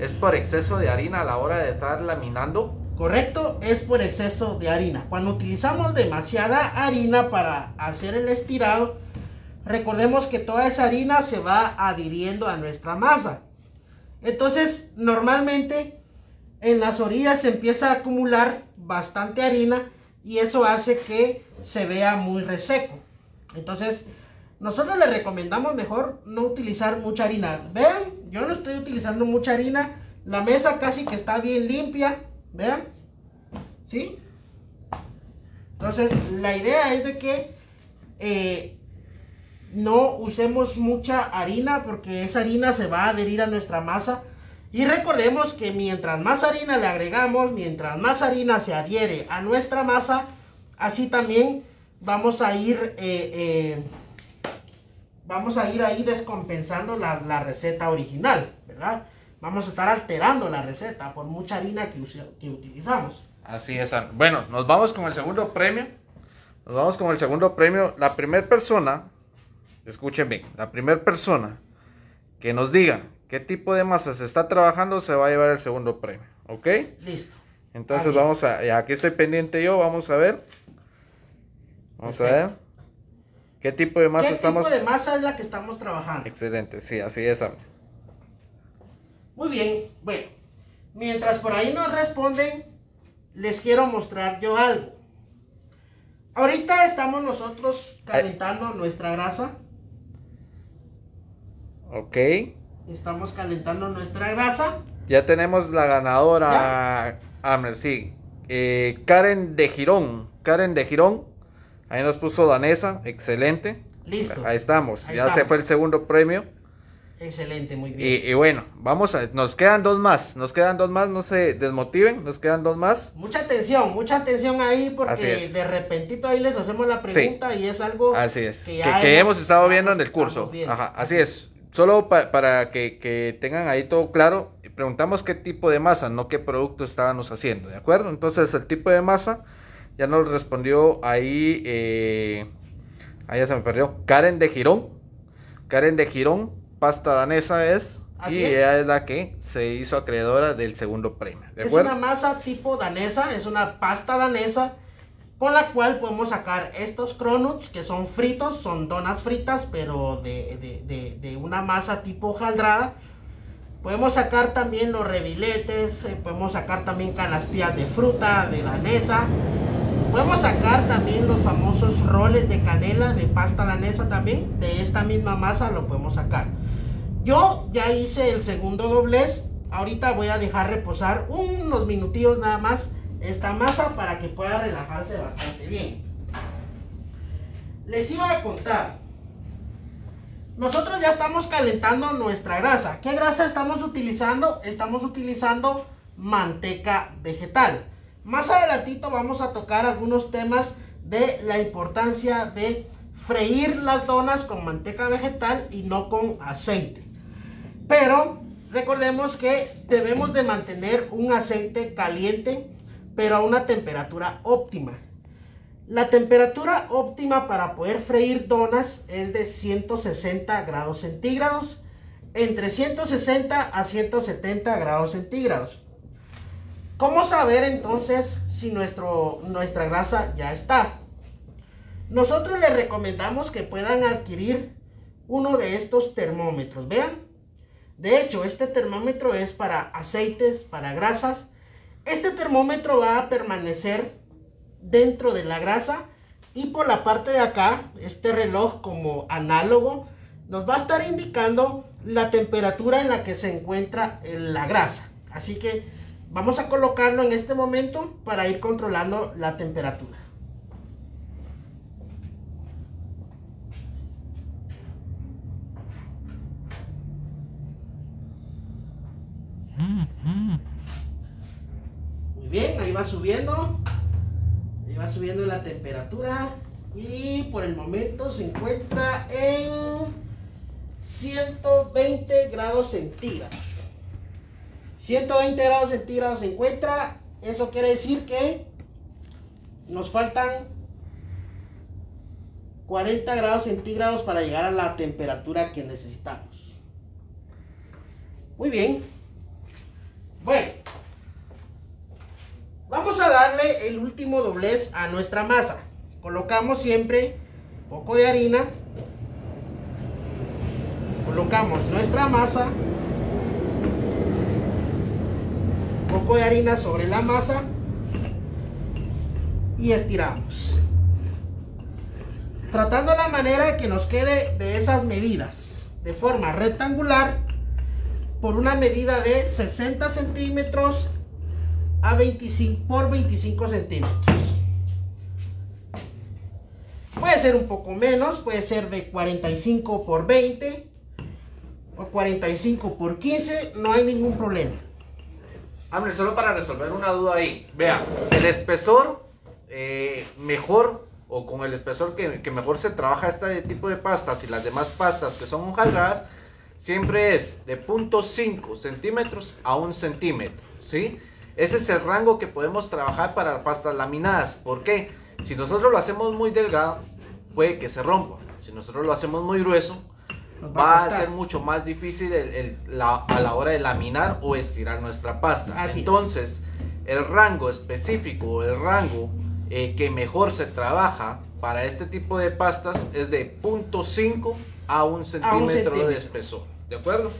¿Es por exceso de harina a la hora de estar laminando? Correcto, es por exceso de harina. Cuando utilizamos demasiada harina para hacer el estirado, recordemos que toda esa harina se va adhiriendo a nuestra masa. Entonces, normalmente en las orillas se empieza a acumular bastante harina y eso hace que se vea muy reseco. Entonces, nosotros le recomendamos mejor no utilizar mucha harina. Vean, yo no estoy utilizando mucha harina. La mesa casi que está bien limpia. Vean. ¿Sí? Entonces, la idea es de que eh, no usemos mucha harina porque esa harina se va a adherir a nuestra masa. Y recordemos que mientras más harina le agregamos, mientras más harina se adhiere a nuestra masa, así también vamos a ir, eh, eh, vamos a ir ahí descompensando la, receta original, ¿verdad? Vamos a estar alterando la receta por mucha harina que, que utilizamos. Así es. Bueno, nos vamos con el segundo premio. Nos vamos con el segundo premio. La primera persona escuchen bien, la primera persona que nos diga qué tipo de masa se está trabajando se va a llevar el segundo premio, ¿ok? Listo. Entonces vamos a, aquí estoy pendiente yo, vamos a ver. Vamos a ver. ¿Qué tipo de masa estamos? ¿Qué tipo de masa es la que estamos trabajando? Excelente, sí, así es. Muy bien, bueno, mientras por ahí nos responden, les quiero mostrar yo algo. Ahorita estamos nosotros calentando nuestra grasa. Ok. Estamos calentando nuestra grasa. Ya tenemos la ganadora. Ah, sí. Eh, Karen de Girón. Karen de Girón. Ahí nos puso danesa. Excelente. Listo. Ahí estamos. ya se fue el segundo premio. Excelente, muy bien. Y, bueno, vamos a, nos quedan dos más, nos quedan dos más, no se desmotiven, nos quedan dos más. Mucha atención, mucha atención ahí porque de repentito ahí les hacemos la pregunta y es algo así es. que, hemos, estado viendo en el curso. Ajá, así es. Solo para que, tengan ahí todo claro, preguntamos qué tipo de masa, no qué producto estábamos haciendo, ¿de acuerdo? Entonces el tipo de masa ya nos respondió ahí, eh, ahí ya se me perdió, Karen de Girón, Karen de Girón, pasta danesa es, y ella es la que se hizo acreedora del segundo premio, ¿de es una masa tipo danesa, es una pasta danesa con la cual podemos sacar estos cronuts que son fritos, son donas fritas, pero de, una masa tipo hojaldrada. Podemos sacar también los reviletes, eh, podemos sacar también canastillas de fruta, de danesa. Podemos sacar también los famosos roles de canela, de pasta danesa también. De esta misma masa lo podemos sacar. Yo ya hice el segundo doblez. Ahorita voy a dejar reposar unos minutillos nada más esta masa para que pueda relajarse bastante bien. Les iba a contar. Nosotros ya estamos calentando nuestra grasa. ¿Qué grasa estamos utilizando? Estamos utilizando manteca vegetal. Más adelantito vamos a tocar algunos temas de la importancia de freír las donas con manteca vegetal y no con aceite. Pero recordemos que debemos de mantener un aceite caliente pero a una temperatura óptima. La temperatura óptima para poder freír donas es de 160 grados centígrados, entre 160 a 170 grados centígrados. ¿Cómo saber entonces si nuestro, nuestra grasa ya está? Nosotros les recomendamos que puedan adquirir uno de estos termómetros. Vean, de hecho este termómetro es para aceites, para grasas este termómetro va a permanecer dentro de la grasa y por la parte de acá, este reloj como análogo, nos va a estar indicando la temperatura en la que se encuentra la grasa. Así que vamos a colocarlo en este momento para ir controlando la temperatura. Bien, ahí va subiendo. Ahí va subiendo la temperatura. Y por el momento se encuentra en 120 grados centígrados. 120 grados centígrados se encuentra. Eso quiere decir que nos faltan 40 grados centígrados para llegar a la temperatura que necesitamos. Muy bien. Bueno. Vamos a darle el último doblez a nuestra masa. Colocamos siempre un poco de harina. Colocamos nuestra masa. Un poco de harina sobre la masa. Y estiramos. Tratando la manera que nos quede de esas medidas. De forma rectangular. Por una medida de 60 centímetros a 25 por 25 centímetros. Puede ser un poco menos, puede ser de 45 por 20 o 45 por 15, no hay ningún problema. Hombre, solo para resolver una duda ahí. Vea, el espesor eh, mejor o con el espesor que, que, mejor se trabaja este tipo de pastas y las demás pastas que son hojaldradas, siempre es de 0.5 centímetros a 1 centímetro, ¿sí? Ese es el rango que podemos trabajar para pastas laminadas. ¿Por qué? Si nosotros lo hacemos muy delgado, puede que se rompa. Si nosotros lo hacemos muy grueso, va, a, ser mucho más difícil a la hora de laminar o estirar nuestra pasta. Entonces, el rango específico, el rango eh, que mejor se trabaja para este tipo de pastas es de 0.5 a 1 centímetro, de espesor. ¿De acuerdo?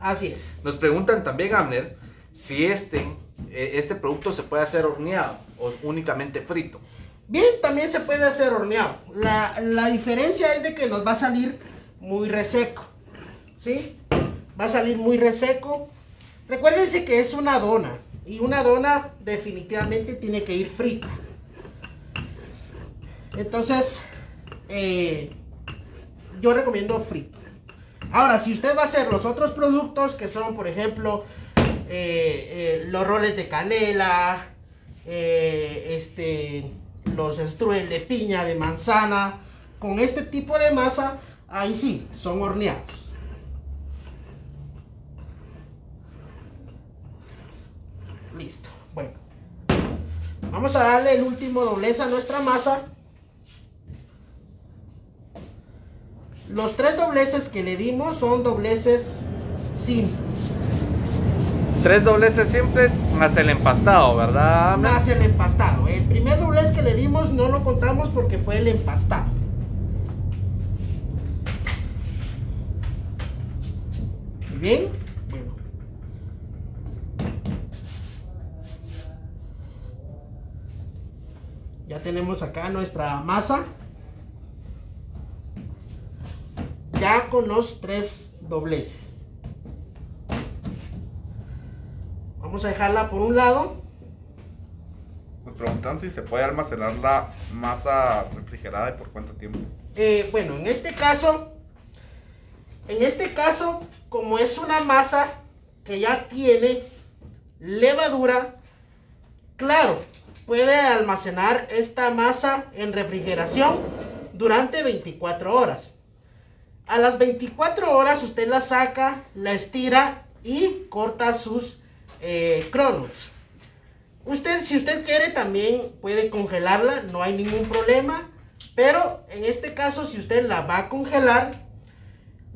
Así es. Nos preguntan también, Amner, si este este producto se puede hacer horneado o únicamente frito. Bien, también se puede hacer horneado. La, diferencia es de que nos va a salir muy reseco. ¿Sí? Va a salir muy reseco. Recuérdense que es una dona. Y una dona definitivamente tiene que ir frita. Entonces, eh, yo recomiendo frito. Ahora, si usted va a hacer los otros productos que son, por ejemplo, eh, eh, los roles de canela, eh, este, los strudel de piña, de manzana. Con este tipo de masa, ahí sí, son horneados. Listo. Bueno. Vamos a darle el último doblez a nuestra masa. Los tres dobleces que le dimos son dobleces simples. Tres dobleces simples más el empastado, ¿verdad? Más el empastado. El primer doblez que le dimos no lo contamos porque fue el empastado. Bien. Bueno. Ya tenemos acá nuestra masa. Ya con los tres dobleces. Vamos a dejarla por un lado. Nos preguntan si se puede almacenar la masa refrigerada y por cuánto tiempo. Eh, bueno, en este caso, en este caso, como es una masa que ya tiene levadura, claro, puede almacenar esta masa en refrigeración durante 24 horas. A las 24 horas usted la saca, la estira y corta sus eh, Usted, si usted quiere, también puede congelarla, no hay ningún problema. Pero en este caso, si usted la va a congelar,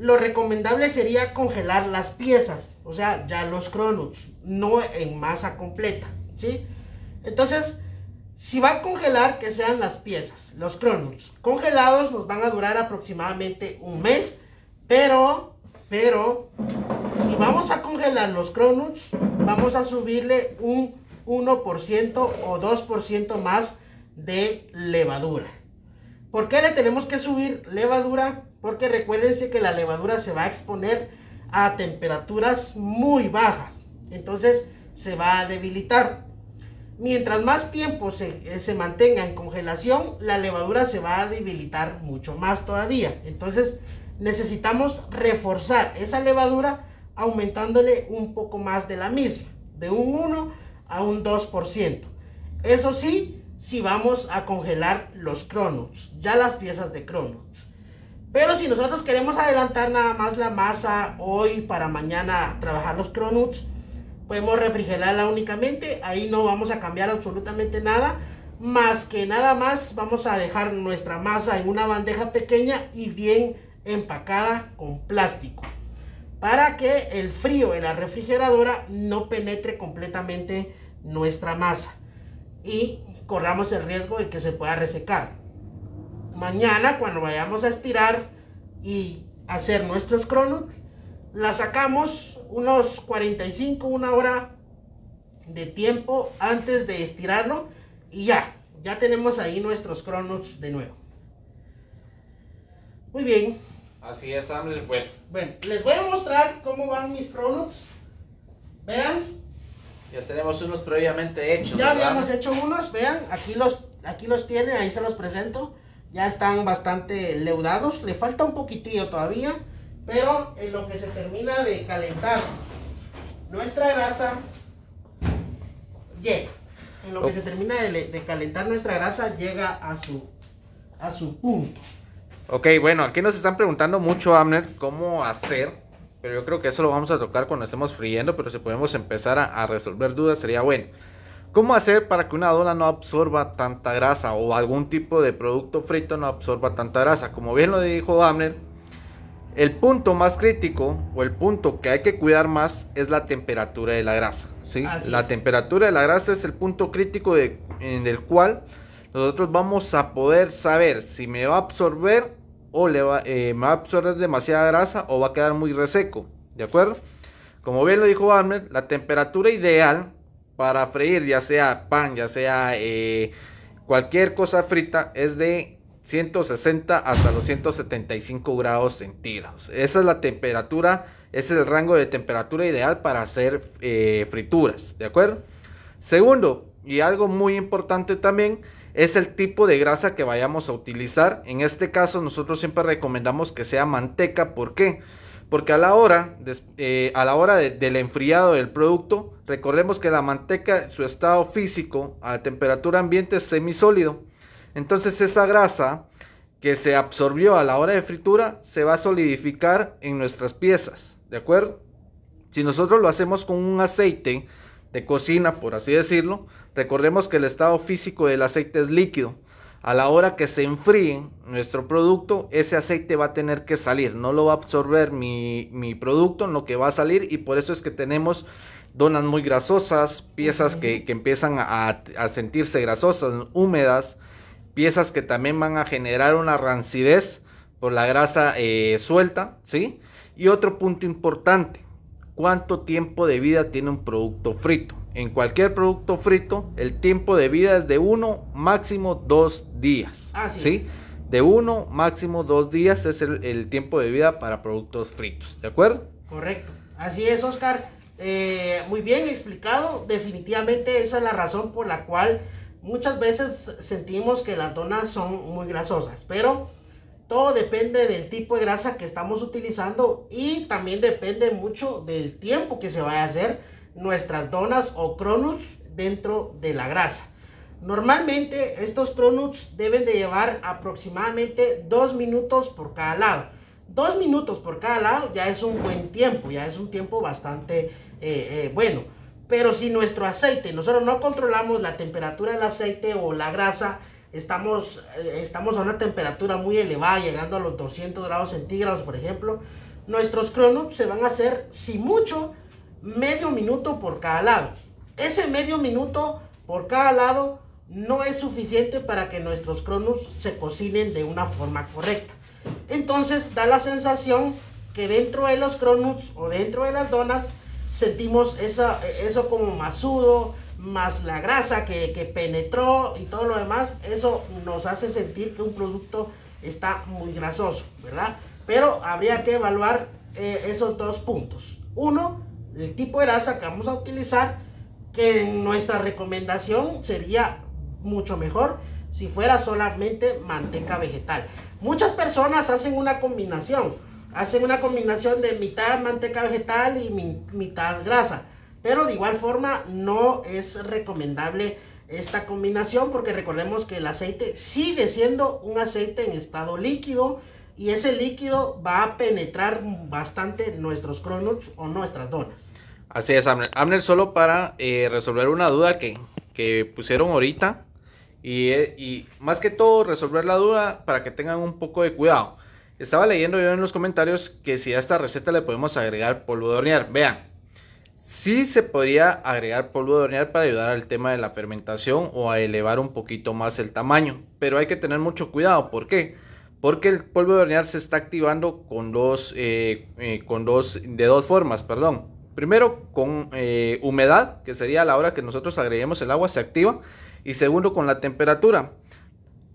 lo recomendable sería congelar las piezas, o sea, ya los cronuts, no en masa completa, ¿sí? Entonces, si va a congelar, que sean las piezas, los cronuts. Congelados nos van a durar aproximadamente un mes, pero, pero, si vamos a congelar los cronuts, vamos a subirle un 1% o 2% más de levadura. ¿Por qué le tenemos que subir levadura? Porque recuérdense que la levadura se va a exponer a temperaturas muy bajas. Entonces se va a debilitar. Mientras más tiempo se, eh, se, mantenga en congelación, la levadura se va a debilitar mucho más todavía. Entonces necesitamos reforzar esa levadura aumentándole un poco más de la misma, de un 1 a un 2%. Eso sí, si vamos a congelar los cronuts, ya las piezas de cronuts. Pero si nosotros queremos adelantar nada más la masa hoy para mañana trabajar los cronuts, podemos refrigerarla únicamente. Ahí no vamos a cambiar absolutamente nada. más que nada más vamos a dejar nuestra masa en una bandeja pequeña y bien empacada con plástico para que el frío en la refrigeradora no penetre completamente nuestra masa y corramos el riesgo de que se pueda resecar. Mañana cuando vayamos a estirar y hacer nuestros cronos, la sacamos unos 45, una hora de tiempo antes de estirarlo y ya, ya tenemos ahí nuestros cronos de nuevo. Muy bien. Así es, Amler. Bueno. Bueno, les voy a mostrar cómo van mis cronos. Vean. Ya tenemos unos previamente hechos. Ya habíamos hecho unos, vean, aquí los, aquí los tiene, ahí se los presento. Ya están bastante leudados, le falta un poquitillo todavía, pero en lo que se termina de calentar nuestra grasa, llega en lo que se termina de, calentar nuestra grasa, llega a su, a su punto. Ok, bueno, aquí nos están preguntando mucho, Amner, cómo hacer, pero yo creo que eso lo vamos a tocar cuando estemos friendo, pero si podemos empezar a, resolver dudas sería bueno. ¿Cómo hacer para que una dona no absorba tanta grasa o algún tipo de producto frito no absorba tanta grasa? Como bien lo dijo Amner, el punto más crítico o el punto que hay que cuidar más es la temperatura de la grasa. ¿sí? la temperatura de la grasa es el punto crítico en el cual nosotros vamos a poder saber si me va a absorber o le va, eh, va a absorber demasiada grasa o va a quedar muy reseco. ¿De acuerdo? Como bien lo dijo Armer, la temperatura ideal para freír ya sea pan, ya sea eh, cualquier cosa frita es de 160 hasta los 175 grados centígrados. Esa es la temperatura, ese es el rango de temperatura ideal para hacer eh, frituras, ¿de acuerdo? Segundo, y algo muy importante también, es el tipo de grasa que vayamos a utilizar. En este caso nosotros siempre recomendamos que sea manteca, ¿por qué? Porque a la hora, eh, a la hora del enfriado del producto, recordemos que la manteca, su estado físico a temperatura ambiente es semisólido. Entonces esa grasa que se absorbió a la hora de fritura se va a solidificar en nuestras piezas, ¿de acuerdo? Si nosotros lo hacemos con un aceite de cocina, por así decirlo, recordemos que el estado físico del aceite es líquido. A la hora que se enfríe nuestro producto, ese aceite va a tener que salir, no lo va a absorber mi, mi producto, lo que va a salir y por eso es que tenemos donas muy grasosas, piezas que, empiezan a, a sentirse grasosas, húmedas, piezas que también van a generar una rancidez por la grasa eh, suelta, ¿sí? Y otro punto importante, ¿cuánto tiempo de vida tiene un producto frito? En cualquier producto frito, el tiempo de vida es de uno, máximo dos días, ¿sí? De uno, máximo dos días es el, tiempo de vida para productos fritos, ¿de acuerdo? Correcto, así es, Oscar. Eh, muy bien explicado, definitivamente esa es la razón por la cual muchas veces sentimos que las donas son muy grasosas, pero todo depende del tipo de grasa que estamos utilizando y también depende mucho del tiempo que se vaya a hacer nuestras donas o cronuts dentro de la grasa. Normalmente estos cronuts deben de llevar aproximadamente dos minutos por cada lado. Dos minutos por cada lado ya es un buen tiempo, ya es un tiempo bastante eh, eh, bueno. Pero si nuestro aceite, nosotros no controlamos la temperatura del aceite o la grasa, estamos, eh, estamos a una temperatura muy elevada, llegando a los 200 grados centígrados, por ejemplo, nuestros cronos se van a hacer, si mucho, medio minuto por cada lado. Ese medio minuto por cada lado no es suficiente para que nuestros cronos se cocinen de una forma correcta. Entonces da la sensación que dentro de los cronos o dentro de las donas sentimos eso como masudo, más la grasa que, que, penetró y todo lo demás, eso nos hace sentir que un producto está muy grasoso, ¿verdad? Pero habría que evaluar eh, esos dos puntos. Uno, el tipo de grasa que vamos a utilizar, que nuestra recomendación sería mucho mejor si fuera solamente manteca vegetal. Muchas personas hacen una combinación hacen una combinación de mitad manteca vegetal y mitad grasa. Pero de igual forma no es recomendable esta combinación porque recordemos que el aceite sigue siendo un aceite en estado líquido y ese líquido va a penetrar bastante nuestros cronuts o nuestras donas. Así es, Amner. Amner, solo para eh, resolver una duda que, que pusieron ahorita Y, eh, y más que todo, resolver la duda para que tengan un poco de cuidado. Estaba leyendo yo en los comentarios que si a esta receta le podemos agregar polvo de hornear. Vean, sí se podría agregar polvo de hornear para ayudar al tema de la fermentación o a elevar un poquito más el tamaño. Pero hay que tener mucho cuidado. ¿Por qué? Porque el polvo de hornear se está activando con dos, eh, eh, con dos, de dos formas, perdón. Primero con eh, humedad, que sería la hora que nosotros agreguemos el agua, se activa. Y segundo con la temperatura.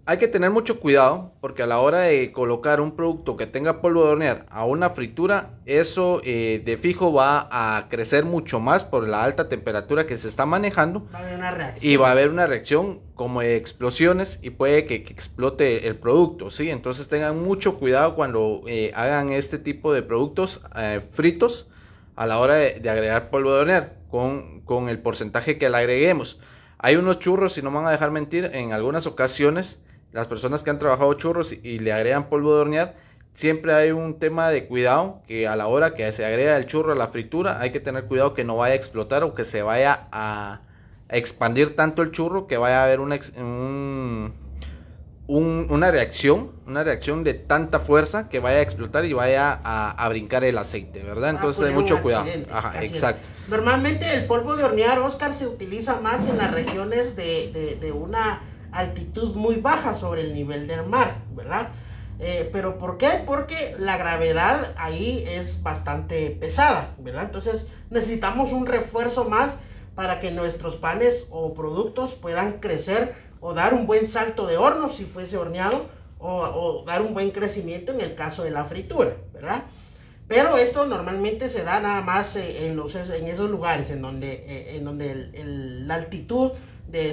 Hay que tener mucho cuidado porque a la hora de colocar un producto que tenga polvo de hornear a una fritura, eso eh, de fijo va a crecer mucho más por la alta temperatura que se está manejando. Va a haber una reacción. Y va a haber una reacción como de explosiones y puede que, que explote el producto, ¿sí? Entonces tengan mucho cuidado cuando eh, hagan este tipo de productos eh, fritos a la hora de, de agregar polvo de hornear con, con el porcentaje que le agreguemos. Hay unos churros, y no me van a dejar mentir, en algunas ocasiones las personas que han trabajado churros y, le agregan polvo de hornear, siempre hay un tema de cuidado que a la hora que se agrega el churro a la fritura hay que tener cuidado que no vaya a explotar o que se vaya a, expandir tanto el churro que vaya a haber una, un- un- una reacción, una reacción de tanta fuerza que vaya a explotar y vaya a, a brincar el aceite, ¿verdad? Va a Entonces hay mucho cuidado. Ajá, es. exacto. Normalmente el polvo de hornear, Oscar, se utiliza más en las regiones de, de- de una altitud muy baja sobre el nivel del mar, ¿verdad? Eh, pero ¿por qué? Porque la gravedad ahí es bastante pesada, ¿verdad? Entonces necesitamos un refuerzo más para que nuestros panes o productos puedan crecer o dar un buen salto de horno si fuese horneado o, o dar un buen crecimiento en el caso de la fritura, ¿verdad? Pero esto normalmente se da nada más eh, en, los, en esos lugares en donde, eh, en donde la altitud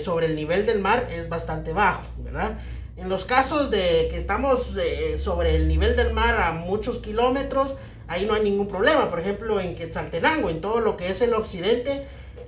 sobre el nivel del mar es bastante bajo, ¿verdad? En los casos de que estamos eh, sobre el nivel del mar a muchos kilómetros, ahí no hay ningún problema. Por ejemplo, en Quetzaltenango, en todo lo que es el occidente,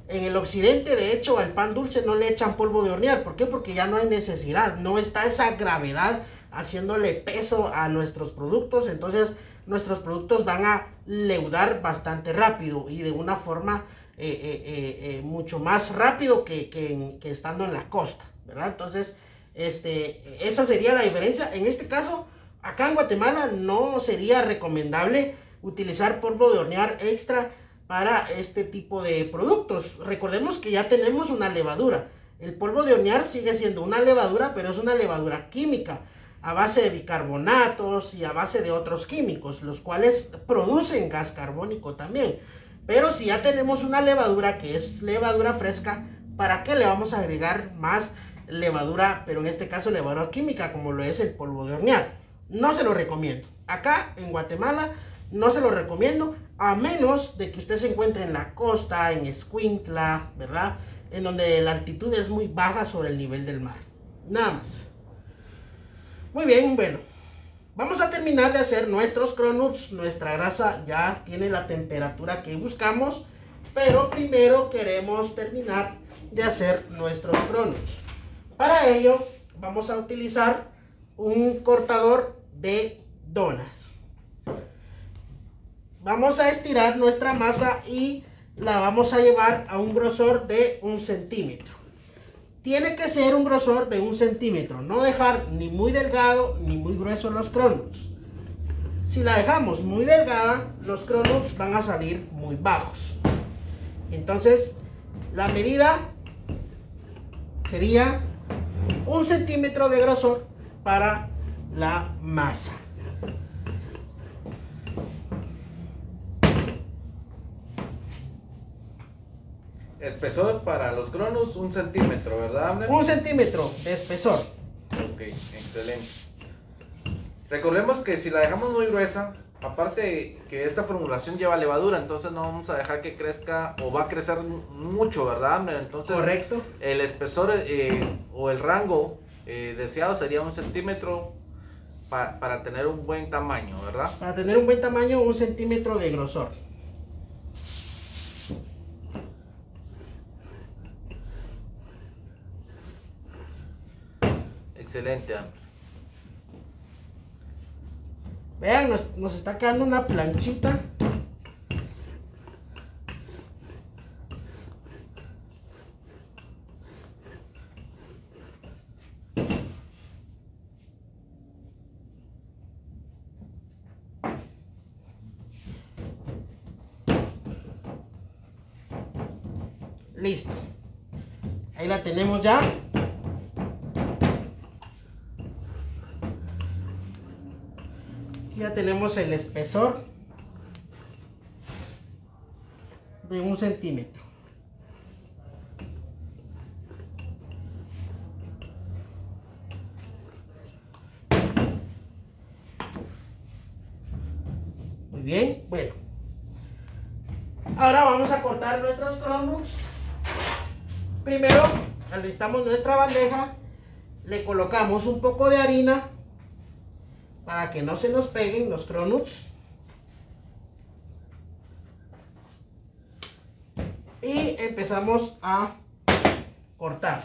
en el occidente, de hecho, al pan dulce no le echan polvo de hornear. ¿Por qué? Porque ya no hay necesidad, no está esa gravedad haciéndole peso a nuestros productos. Entonces, nuestros productos van a leudar bastante rápido y de una forma eh, eh, eh, mucho más rápido que, que estando en la costa, ¿verdad? Entonces, este, esa sería la diferencia. En este caso, acá en Guatemala no sería recomendable utilizar polvo de hornear extra para este tipo de productos. Recordemos que ya tenemos una levadura. El polvo de hornear sigue siendo una levadura, pero es una levadura química a base de bicarbonatos y a base de otros químicos, los cuales producen gas carbónico también. Pero si ya tenemos una levadura que es levadura fresca, ¿para qué le vamos a agregar más levadura, pero en este caso levadura química, como lo es el polvo de hornear? No se lo recomiendo. Acá en Guatemala no se lo recomiendo, a menos de que usted se encuentre en la costa, en Escuintla, ¿verdad? En donde la altitud es muy baja sobre el nivel del mar. Nada más. Muy bien, bueno. Vamos a terminar de hacer nuestros cronuts. Nuestra grasa ya tiene la temperatura que buscamos. Pero primero queremos terminar de hacer nuestros cronuts. Para ello vamos a utilizar un cortador de donas. Vamos a estirar nuestra masa y la vamos a llevar a un grosor de un centímetro tiene que ser un grosor de un centímetro, no dejar ni muy delgado ni muy grueso los cronuts. Si la dejamos muy delgada, los cronuts van a salir muy bajos. Entonces, la medida sería un centímetro de grosor para la masa. Espesor para los cronos, un centímetro, ¿verdad, Abner? Un centímetro de espesor. Ok, excelente. Recordemos que si la dejamos muy gruesa, aparte que esta formulación lleva levadura, entonces no vamos a dejar que crezca o va a crecer mucho, ¿verdad? Abner? Entonces, Correcto. el espesor eh, o el rango eh, deseado sería un centímetro pa- para tener un buen tamaño, ¿verdad? Para tener un buen tamaño, un centímetro de grosor. Excelente, Vean, nos está quedando una planchita. Listo. Ahí la tenemos ya. Ya tenemos el espesor de un centímetro. Muy bien, bueno. Ahora vamos a cortar nuestros cronos. Primero, alistamos nuestra bandeja, le colocamos un poco de harina para que no se nos peguen los cronuts. Y empezamos a cortar.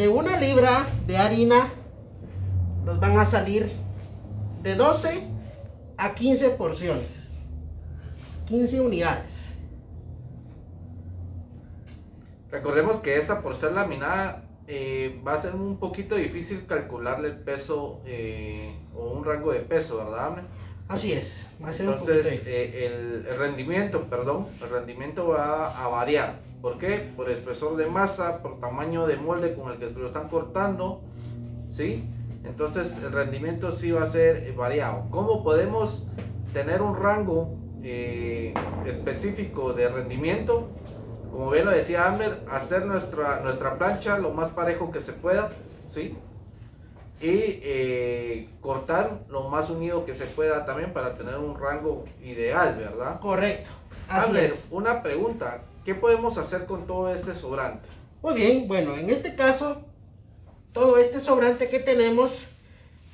de una libra de harina nos van a salir de 12 a 15 porciones 15 unidades Recordemos que esta por ser laminada eh, va a ser un poquito difícil calcularle el peso eh, o un rango de peso, ¿verdad? Así es va a ser un Entonces eh, el, el rendimiento, perdón, el rendimiento va a variar. ¿Por qué? Por espesor de masa, por tamaño de molde con el que se lo están cortando, ¿sí? Entonces el rendimiento sí va a ser variado. ¿Cómo podemos tener un rango eh, específico de rendimiento? Como bien lo decía Amber, hacer nuestra, nuestra plancha lo más parejo que se pueda, ¿sí? Y eh, cortar lo más unido que se pueda también para tener un rango ideal, ¿verdad? correcto así Amber, es una pregunta, ¿qué podemos hacer con todo este sobrante? Muy bien, bueno, en este caso, todo este sobrante que tenemos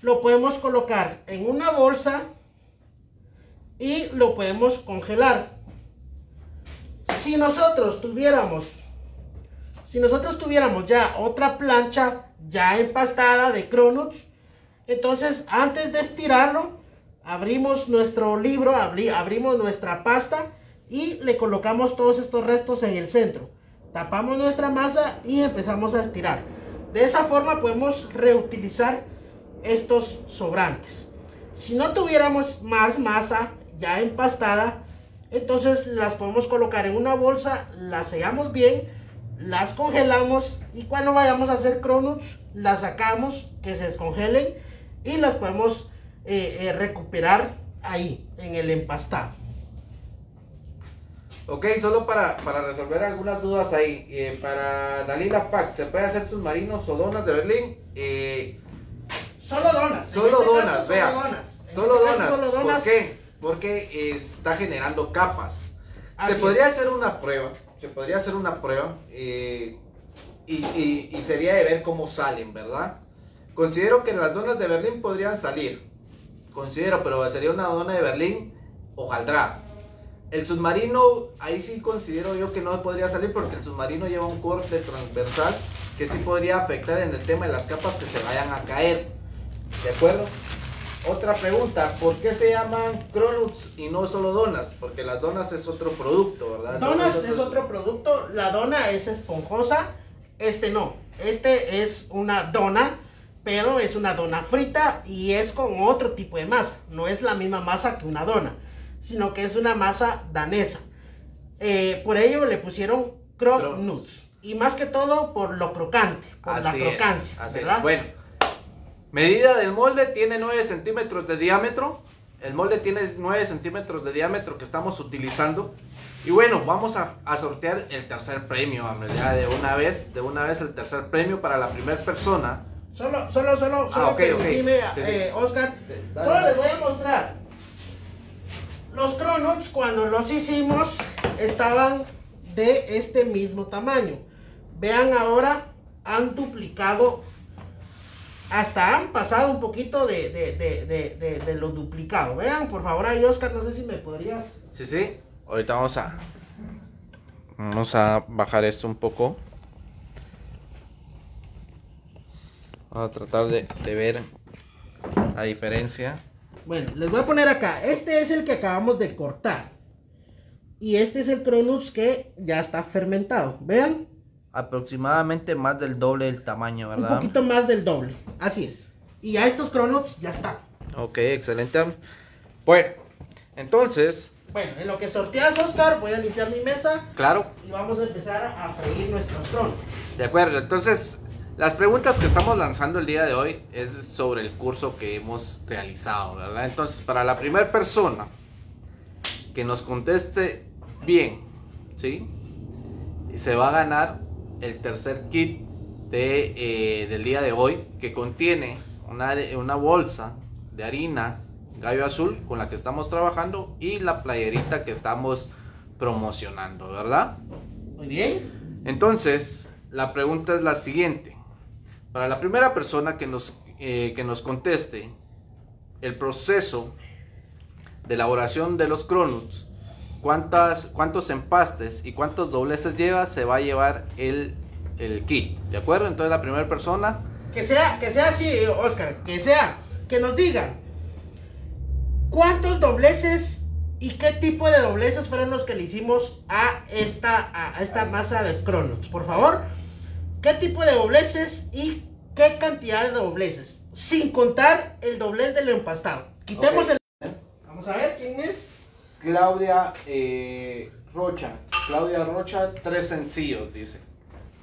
lo podemos colocar en una bolsa y lo podemos congelar. Si nosotros tuviéramos, si nosotros tuviéramos ya otra plancha ya empastada de cronuts, entonces antes de estirarlo, abrimos nuestro libro, abri- abrimos nuestra pasta y le colocamos todos estos restos en el centro. Tapamos nuestra masa y empezamos a estirar. De esa forma podemos reutilizar estos sobrantes. Si no tuviéramos más masa ya empastada, entonces las podemos colocar en una bolsa, las sellamos bien, las congelamos y cuando vayamos a hacer cronuts, las sacamos que se descongelen y las podemos eh, eh, recuperar ahí en el empastado. Ok, solo para, para resolver algunas dudas ahí. eh, para Dalila Pack, ¿se puede hacer submarinos o donas de Berlín? Eh, Solo donas. solo este caso, donas, vea. Solo donas. Solo este caso, donas. solo donas. ¿Por qué? Porque está generando capas. Así se es. podría hacer una prueba. Se podría hacer una prueba. eh, y, y- y sería de ver cómo salen, ¿verdad? Considero que las donas de Berlín podrían salir. Considero, pero sería una dona de Berlín hojaldra. El submarino, ahí sí considero yo que no podría salir porque el submarino lleva un corte transversal que sí podría afectar en el tema de las capas que se vayan a caer. ¿De acuerdo? Otra pregunta, ¿por qué se llaman cronuts y no solo donas? Porque las donas es otro producto, ¿verdad? Donas es otro producto. La dona es esponjosa. Este no. Este es una dona, pero es una dona frita y es con otro tipo de masa. No es la misma masa que una dona, sino que es una masa danesa. Eh, por ello le pusieron crock Cronuts. nuts. Y más que todo por lo crocante, por la Así es, crocancia. así es. ¿verdad? Bueno, medida del molde tiene 9 centímetros de diámetro. El molde tiene 9 centímetros de diámetro que estamos utilizando. Y bueno, vamos a, a sortear el tercer premio, ya de una vez, de una vez el tercer premio para la primera persona. Solo, solo, solo, solo Ah, ok, ok. permitime, Sí, sí. eh, Oscar. Dale, Solo dale. les voy a mostrar. Los cronuts cuando los hicimos estaban de este mismo tamaño. Vean ahora, han duplicado, hasta han pasado un poquito de, de, de, de, lo duplicado. Vean, por favor, ahí Oscar, no sé si me podrías... Sí, sí. Ahorita vamos a vamos a bajar esto un poco. Vamos a tratar de ver la diferencia. Bueno, les voy a poner acá. Este es el que acabamos de cortar. Y este es el Cronus que ya está fermentado. Vean, Aproximadamente más del doble del tamaño, un ¿verdad? poquito más del doble. Así es. Y ya estos Cronuts ya están. Ok, excelente. Bueno, entonces, Bueno, en lo que sorteas, Oscar, voy a limpiar mi mesa claro, y vamos a empezar a freír nuestros Cronuts. de acuerdo. Entonces, las preguntas que estamos lanzando el día de hoy es sobre el curso que hemos realizado, ¿verdad? Entonces, para la primera persona que nos conteste bien, ¿sí? Se va a ganar el tercer kit de, eh, del día de hoy que contiene una, una bolsa de harina gallo azul con la que estamos trabajando y la playerita que estamos promocionando, ¿verdad? Muy bien. Entonces, la pregunta es la siguiente. Para la primera persona que nos, eh, que nos conteste el proceso de elaboración de los cronuts, cuántas, cuántos empastes y cuántos dobleces lleva, se va a llevar el, el kit. ¿De acuerdo? Entonces, la primera persona, Que sea, que sea así, Oscar. Que sea, que nos digan cuántos dobleces y qué tipo de dobleces fueron los que le hicimos a esta, a esta masa de Cronos. Por favor, qué tipo de dobleces y qué cantidad de dobleces. Sin contar el doblez del empastado. Quitemos Ok. el. Vamos a ver quién es. Claudia eh, Rocha. Claudia Rocha, tres sencillos, dice.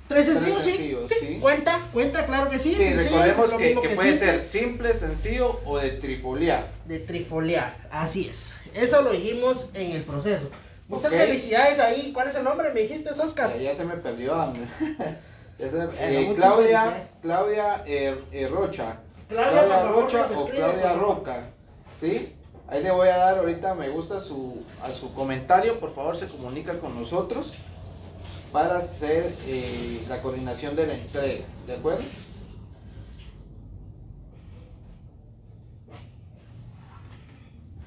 Tres Tres sencillos, sí. sencillos, sí. sí. Cuenta, cuenta, claro que sí. Sí, recordemos es que, puede ser simple, sencillo o de trifoliar. de trifolear, así es. Eso lo dijimos en el proceso. Muchas felicidades ahí. ¿Cuál es el nombre? Me dijiste, Oscar. Ya, ya se me perdió, eh, Claudia. Claudia eh, eh, Rocha. Claudia, favor, Rocha o Claudia. Roca. ¿Sí? Ahí le voy a dar ahorita me gusta a su, a su comentario. Por favor, se comunica con nosotros para hacer eh, la coordinación de la entrega. ¿De acuerdo?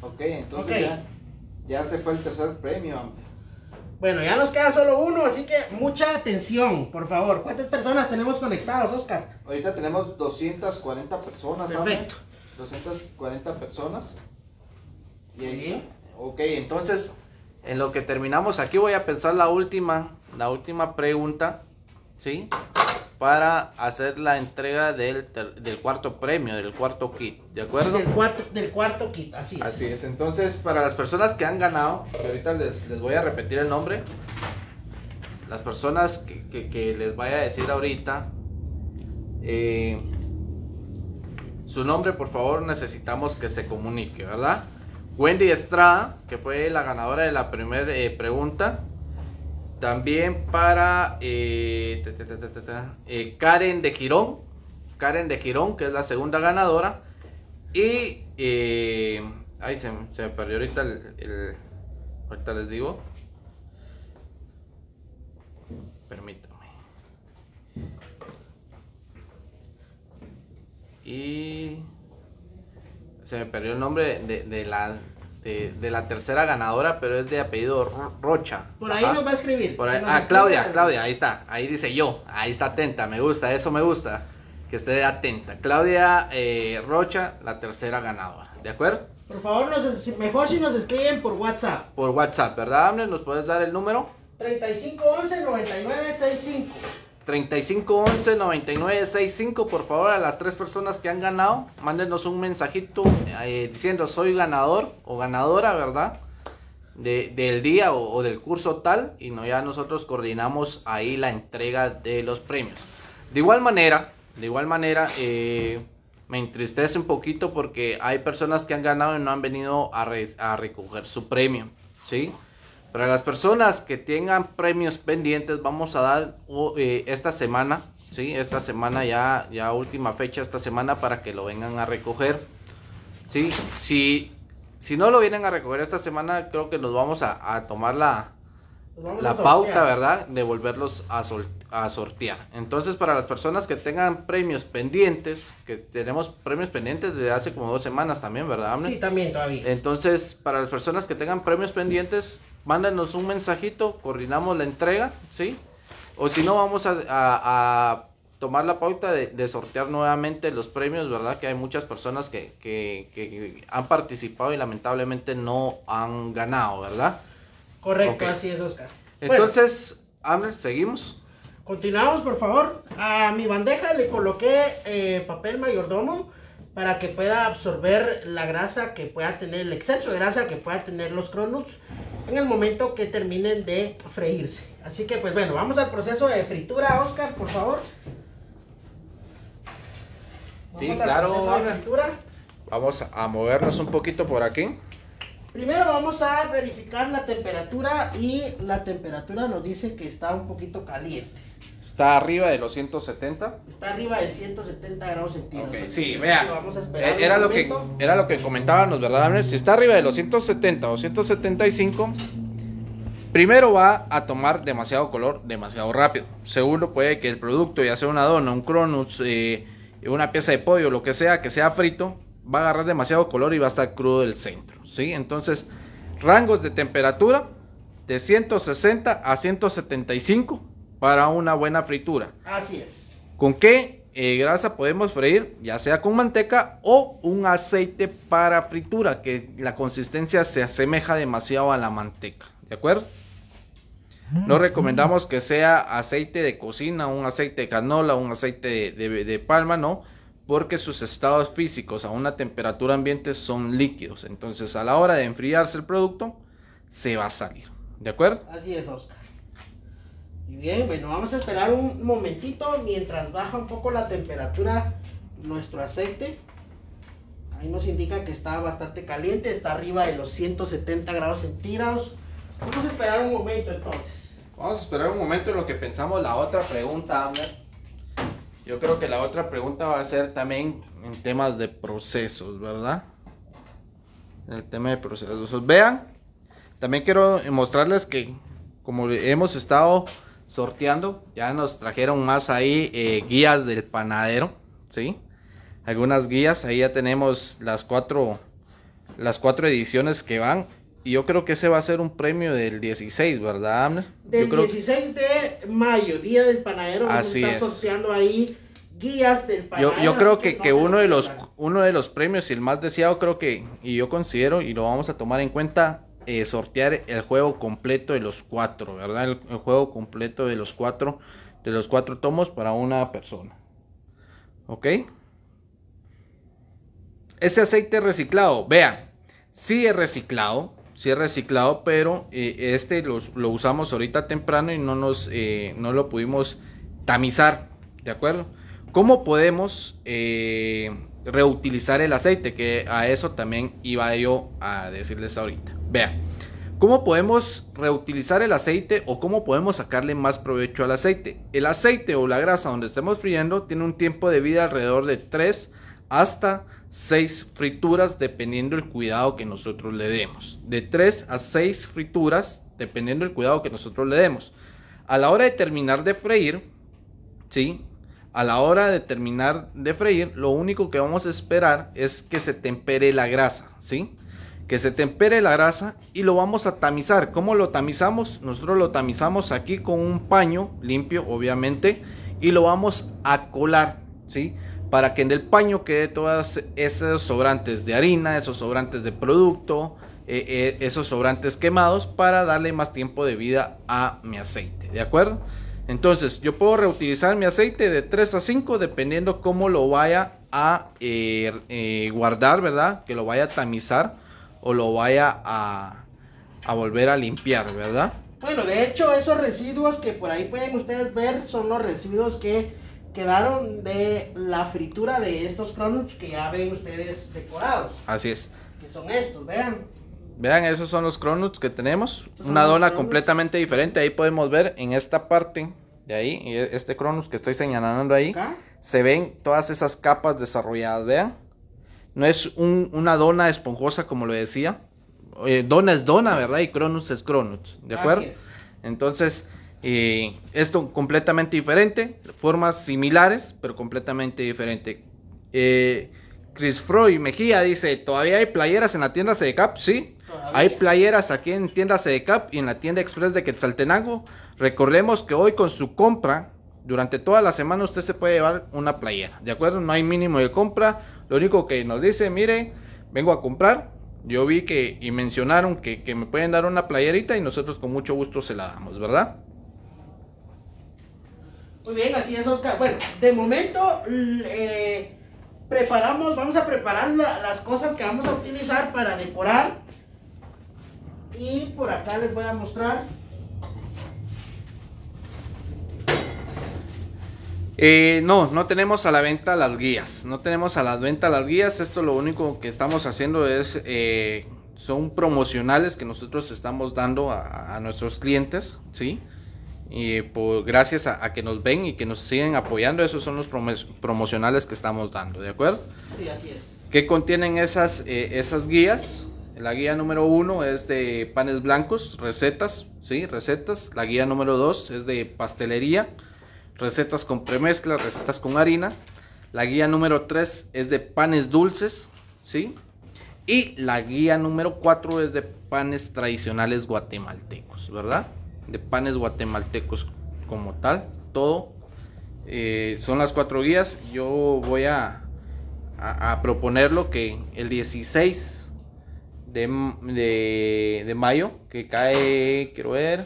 Ok, entonces. Ya, ya se fue el tercer premio, hombre. Bueno, ya nos queda solo uno, así que mucha atención, por favor. ¿Cuántas personas tenemos conectados, Oscar? Ahorita tenemos 240 personas. Perfecto. 240 personas. Y ahí bien. está. Ok, entonces, en lo que terminamos aquí voy a pensar la última, la última pregunta, ¿sí? Para hacer la entrega del, del cuarto premio, del cuarto kit, ¿de acuerdo? Del, cuarto, del cuarto kit, así es. Así es, entonces para las personas que han ganado, que ahorita les, les voy a repetir el nombre, las personas que, que- que les vaya a decir ahorita, eh, su nombre por favor necesitamos que se comunique, ¿verdad? Wendy Estrada, que fue la ganadora de la primera eh, pregunta. También para eh, eh, Karen de Girón, Karen de Girón, que es la segunda ganadora. Y. Eh, ay, se, me perdió ahorita el, el- Ahorita les digo. Permítame. Y. Se me perdió el nombre de, de la. De, de la tercera ganadora, pero es de apellido Ro- Rocha. Por ahí Ajá. nos va a escribir. Por ahí- ah, Claudia, Claudia, ahí está. Ahí dice yo. Ahí está atenta. Me gusta, eso me gusta. Que esté atenta. Claudia eh, Rocha, la tercera ganadora. ¿De acuerdo? Por favor, nos mejor si nos escriben por WhatsApp. Por WhatsApp, ¿verdad, Amner? ¿Nos puedes dar el número? 3511-9965. 3511-9965. Por favor, a las tres personas que han ganado, mándenos un mensajito eh, diciendo soy ganador o ganadora, ¿verdad? De- del día o, del curso tal. Y no, ya nosotros coordinamos ahí la entrega de los premios. De igual manera, de igual manera, eh, me entristece un poquito porque hay personas que han ganado y no han venido a, a recoger su premio, ¿sí? Para las personas que tengan premios pendientes, vamos a dar eh, esta semana, ¿sí? Esta semana ya, ya última fecha esta semana para que lo vengan a recoger, ¿sí? Si, si no lo vienen a recoger esta semana, creo que nos vamos a, a tomar la, la a pauta, ¿verdad? De volverlos a, sol- a sortear. Entonces, para las personas que tengan premios pendientes, que tenemos premios pendientes desde hace como dos semanas también, ¿verdad, Amner? Sí, también todavía. Entonces, para las personas que tengan premios pendientes, mándanos un mensajito, coordinamos la entrega, ¿sí? O si no, vamos a, a- a tomar la pauta de, de sortear nuevamente los premios, ¿verdad? Que hay muchas personas que, que- que han participado y lamentablemente no han ganado, ¿verdad? Correcto, así es, Oscar. Bueno, Entonces, Amner, seguimos. continuamos, por favor. A mi bandeja le coloqué eh, papel mayordomo para que pueda absorber la grasa que pueda tener, el exceso de grasa que pueda tener los cronuts en el momento que terminen de freírse. Así que, pues bueno, vamos al proceso de fritura, Oscar, por favor. Sí, al claro, proceso de Abner. fritura. Vamos a movernos un poquito por aquí. Primero vamos a verificar la temperatura y la temperatura nos dice que está un poquito caliente. Está arriba de los 170. Está arriba de 170 grados centígrados. Sí, vea. Vamos a esperar Eh, Era lo, que, era lo que comentábamos, ¿verdad? Si está arriba de los 170 o 175, primero va a tomar demasiado color demasiado rápido. Segundo, puede que el producto, ya sea una dona, un cronus, eh, una pieza de pollo, lo que sea, que sea frito, va a agarrar demasiado color y va a estar crudo el centro. ¿sí? Entonces, rangos de temperatura de 160 a 175 para una buena fritura. Así es. ¿Con qué eh, grasa podemos freír? Ya sea con manteca o un aceite para fritura, que la consistencia se asemeja demasiado a la manteca. ¿De acuerdo? No recomendamos que sea aceite de cocina, un aceite de canola, un aceite de, de- de palma, no, porque sus estados físicos a una temperatura ambiente son líquidos. Entonces, a la hora de enfriarse el producto, se va a salir. ¿De acuerdo? Así es, Oscar. Y bien, bueno, vamos a esperar un momentito mientras baja un poco la temperatura nuestro aceite. Ahí nos indica que está bastante caliente, está arriba de los 170 grados centígrados. Vamos a esperar un momento entonces. Vamos a esperar un momento en lo que pensamos la otra pregunta, Amner. Yo creo que la otra pregunta va a ser también en temas de procesos, ¿verdad? El tema de procesos. Vean, también quiero mostrarles que como hemos estado sorteando, ya nos trajeron más ahí eh, guías del panadero, ¿sí? Algunas guías, ahí ya tenemos las cuatro, las cuatro ediciones que van. Y yo creo que ese va a ser un premio del 16, ¿verdad, Amner? Del Yo creo que- 16 de mayo, día del panadero, vamos Así es. sorteando ahí guías del Yo, panadero. yo creo así que, no que se uno de los uno de los premios y el más deseado creo que y yo considero y lo vamos a tomar en cuenta eh, sortear el juego completo de los cuatro, ¿verdad? El, juego completo de los cuatro de los cuatro tomos para una persona, ¿ok? Ese aceite reciclado, vean, sí es reciclado, sí es reciclado, pero eh, este lo usamos ahorita temprano y no nos eh, no lo pudimos tamizar, ¿de acuerdo? ¿Cómo podemos eh, reutilizar el aceite? Que a eso también iba yo a decirles ahorita. Vean, ¿cómo podemos reutilizar el aceite o cómo podemos sacarle más provecho al aceite? El aceite o la grasa donde estemos friendo tiene un tiempo de vida alrededor de 3 hasta 6 frituras dependiendo el cuidado que nosotros le demos. De 3 a 6 frituras dependiendo el cuidado que nosotros le demos. A la hora de terminar de freír, ¿sí? A la hora de terminar de freír, lo único que vamos a esperar es que se tempere la grasa, ¿sí? Que se tempere la grasa y lo vamos a tamizar. ¿Cómo lo tamizamos? Nosotros lo tamizamos aquí con un paño limpio, obviamente, y lo vamos a colar, ¿sí? Para que en el paño quede todos esos sobrantes de harina, esos sobrantes de producto, eh, eh, esos sobrantes quemados para darle más tiempo de vida a mi aceite, ¿de acuerdo? Entonces, yo puedo reutilizar mi aceite de 3 a 5 dependiendo cómo lo vaya a eh, eh, guardar, ¿verdad? Que lo vaya a tamizar o lo vaya a, a volver a limpiar, ¿verdad? Bueno, de hecho, esos residuos que por ahí pueden ustedes ver son los residuos que quedaron de la fritura de estos cronuts que ya ven ustedes decorados. Así es. Que son estos, vean. Vean, esos son los cronuts que tenemos. Estos Una dona completamente diferente. Ahí podemos ver en esta parte de ahí, y este cronus que estoy señalando ahí. Acá. se ven todas esas capas desarrolladas, vean. No es un- una dona esponjosa como lo decía. Eh, dona es dona, ¿verdad? Y Cronus es Cronus, ¿de acuerdo? es. Entonces, eh, esto completamente diferente, formas similares, pero completamente diferente. Eh, Chris Freud Mejía dice, ¿todavía hay playeras en la tienda CDCAP? Sí, Todavía. hay playeras aquí en tienda CDCAP y en la tienda Express de Quetzaltenango. Recordemos que hoy con su compra Durante toda la semana usted se puede llevar una playera, ¿de acuerdo? No hay mínimo de compra. Lo único que nos dice, mire, vengo a comprar. Yo vi que y mencionaron que, que me pueden dar una playerita y nosotros con mucho gusto se la damos, ¿verdad? Muy bien, así es, Oscar. Bueno, de momento eh, preparamos, vamos a preparar la- las cosas que vamos a utilizar para decorar. Y por acá les voy a mostrar. Eh, no, no tenemos a la venta las guías. No tenemos a la venta las guías. Esto lo único que estamos haciendo es, eh, son promocionales que nosotros estamos dando a, a nuestros clientes, ¿sí? Y por, gracias a, a que nos ven y que nos siguen apoyando, esos son los promo- promocionales que estamos dando, ¿de acuerdo? Sí, así es. ¿Qué contienen esas, eh, esas guías? La guía número uno es de panes blancos, recetas, ¿sí? Recetas. La guía número dos es de pastelería, recetas con premezcla, recetas con harina. La guía número tres es de panes dulces, ¿sí? Y la guía número cuatro es de panes tradicionales guatemaltecos, ¿verdad? De panes guatemaltecos como tal, todo. Eh, son las cuatro guías. Yo voy a, a, a proponerlo que el 16 de, de, de mayo, que cae, quiero ver,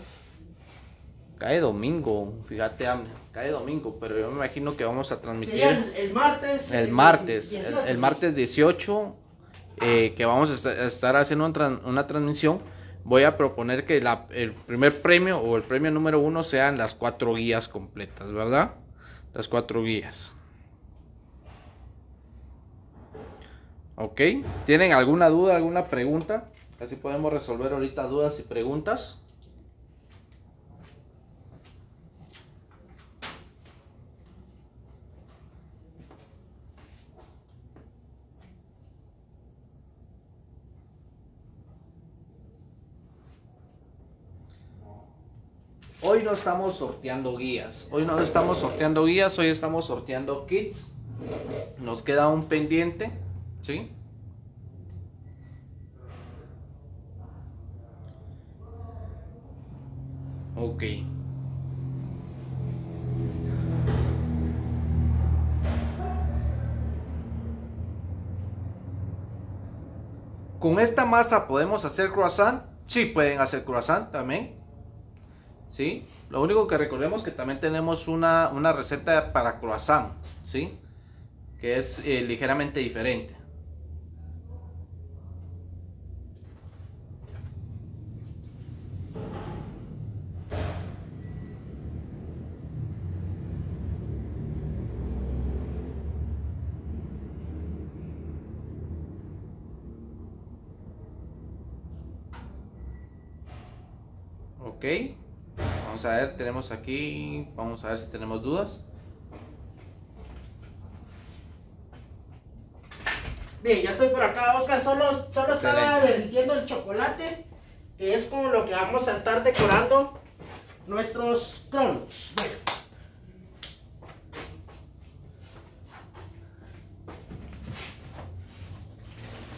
cae domingo, fíjate, cae domingo, pero yo me imagino que vamos a transmitir el, el martes. el eh, martes, el, 18. el martes 18, eh, que vamos a esta- a estar haciendo un tran- una transmisión. Voy a proponer que la- el primer premio o el premio número uno sean las cuatro guías completas, ¿verdad? Las cuatro guías. Ok, ¿tienen alguna duda, alguna pregunta? Así podemos resolver ahorita dudas y preguntas. Hoy no estamos sorteando guías. Hoy no estamos sorteando guías, hoy estamos sorteando kits. Nos queda un pendiente, ¿sí? Ok. Con esta masa podemos hacer croissant. Sí, pueden hacer croissant también. ¿sí? Lo único que recordemos que también tenemos una, una receta para croissant, ¿sí? Que es eh, ligeramente diferente. Ok. Vamos a ver, tenemos aquí, vamos a ver si tenemos dudas. Bien, ya estoy por acá, Oscar. Solo, solo estaba derritiendo el chocolate, que es con lo que vamos a estar decorando nuestros cronos. Bueno,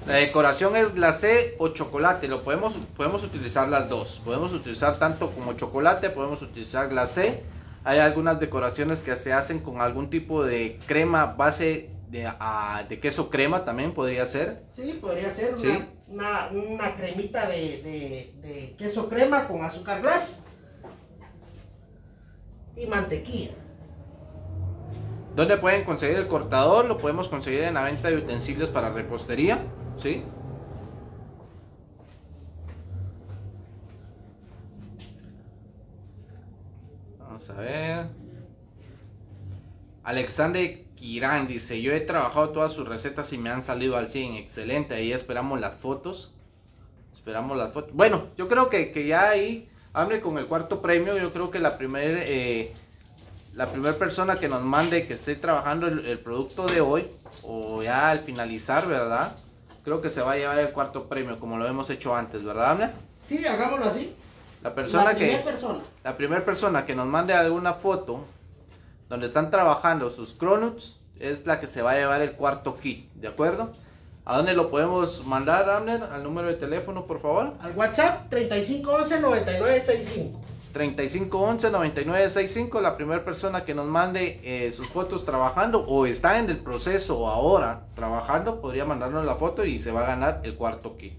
La decoración es glacé o chocolate, lo podemos, podemos utilizar las dos. Podemos utilizar tanto como chocolate, podemos utilizar glacé. Hay algunas decoraciones que se hacen con algún tipo de crema base de, ah, de queso crema también podría ser. sí, podría ser Sí. una, una, una cremita de, de- de queso crema con azúcar glass y mantequilla. ¿Dónde pueden conseguir el cortador? Lo podemos conseguir en la venta de utensilios para repostería, ¿sí? Vamos a ver. Alexander Kirán dice, yo he trabajado todas sus recetas y me han salido al 100. Excelente, ahí esperamos las fotos. Esperamos las fotos. Bueno, yo creo que, que ya ahí, hable con el cuarto premio, yo creo que la primera... eh, la persona que nos mande que esté trabajando el producto de hoy o ya al finalizar, ¿verdad? Creo que se va a llevar el cuarto premio como lo hemos hecho antes, ¿verdad, Amner? Sí, hagámoslo así. La persona La que primera persona. la primera persona que nos mande alguna foto donde están trabajando sus cronuts es la que se va a llevar el cuarto kit, ¿de acuerdo? ¿A dónde lo podemos mandar, Amner? Al número de teléfono, por favor. Al WhatsApp 3511-9965. 3511-9965, la primera persona que nos mande eh, sus fotos trabajando o está en el proceso ahora trabajando, podría mandarnos la foto y se va a ganar el cuarto kit.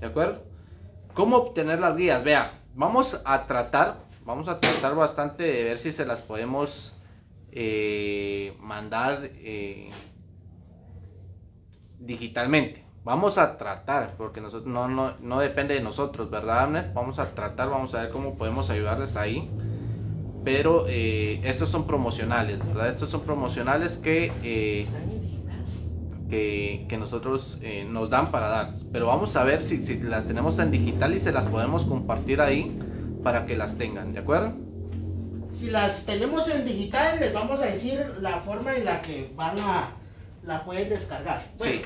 ¿De acuerdo? ¿Cómo obtener las guías? Vea, vamos a tratar, vamos a tratar bastante de ver si se las podemos eh, mandar eh, digitalmente. Vamos a tratar, porque nosotros, no, no, no depende de nosotros, ¿verdad, Abner? Vamos a tratar, vamos a ver cómo podemos ayudarles ahí. Pero eh, estos son promocionales, ¿verdad? Estos son promocionales que, eh, que, que, nosotros eh, nos dan para dar. Pero vamos a ver si, si las tenemos en digital y se las podemos compartir ahí para que las tengan, ¿de acuerdo? Si las tenemos en digital, les vamos a decir la forma en la que van a la pueden descargar. Bueno, Sí.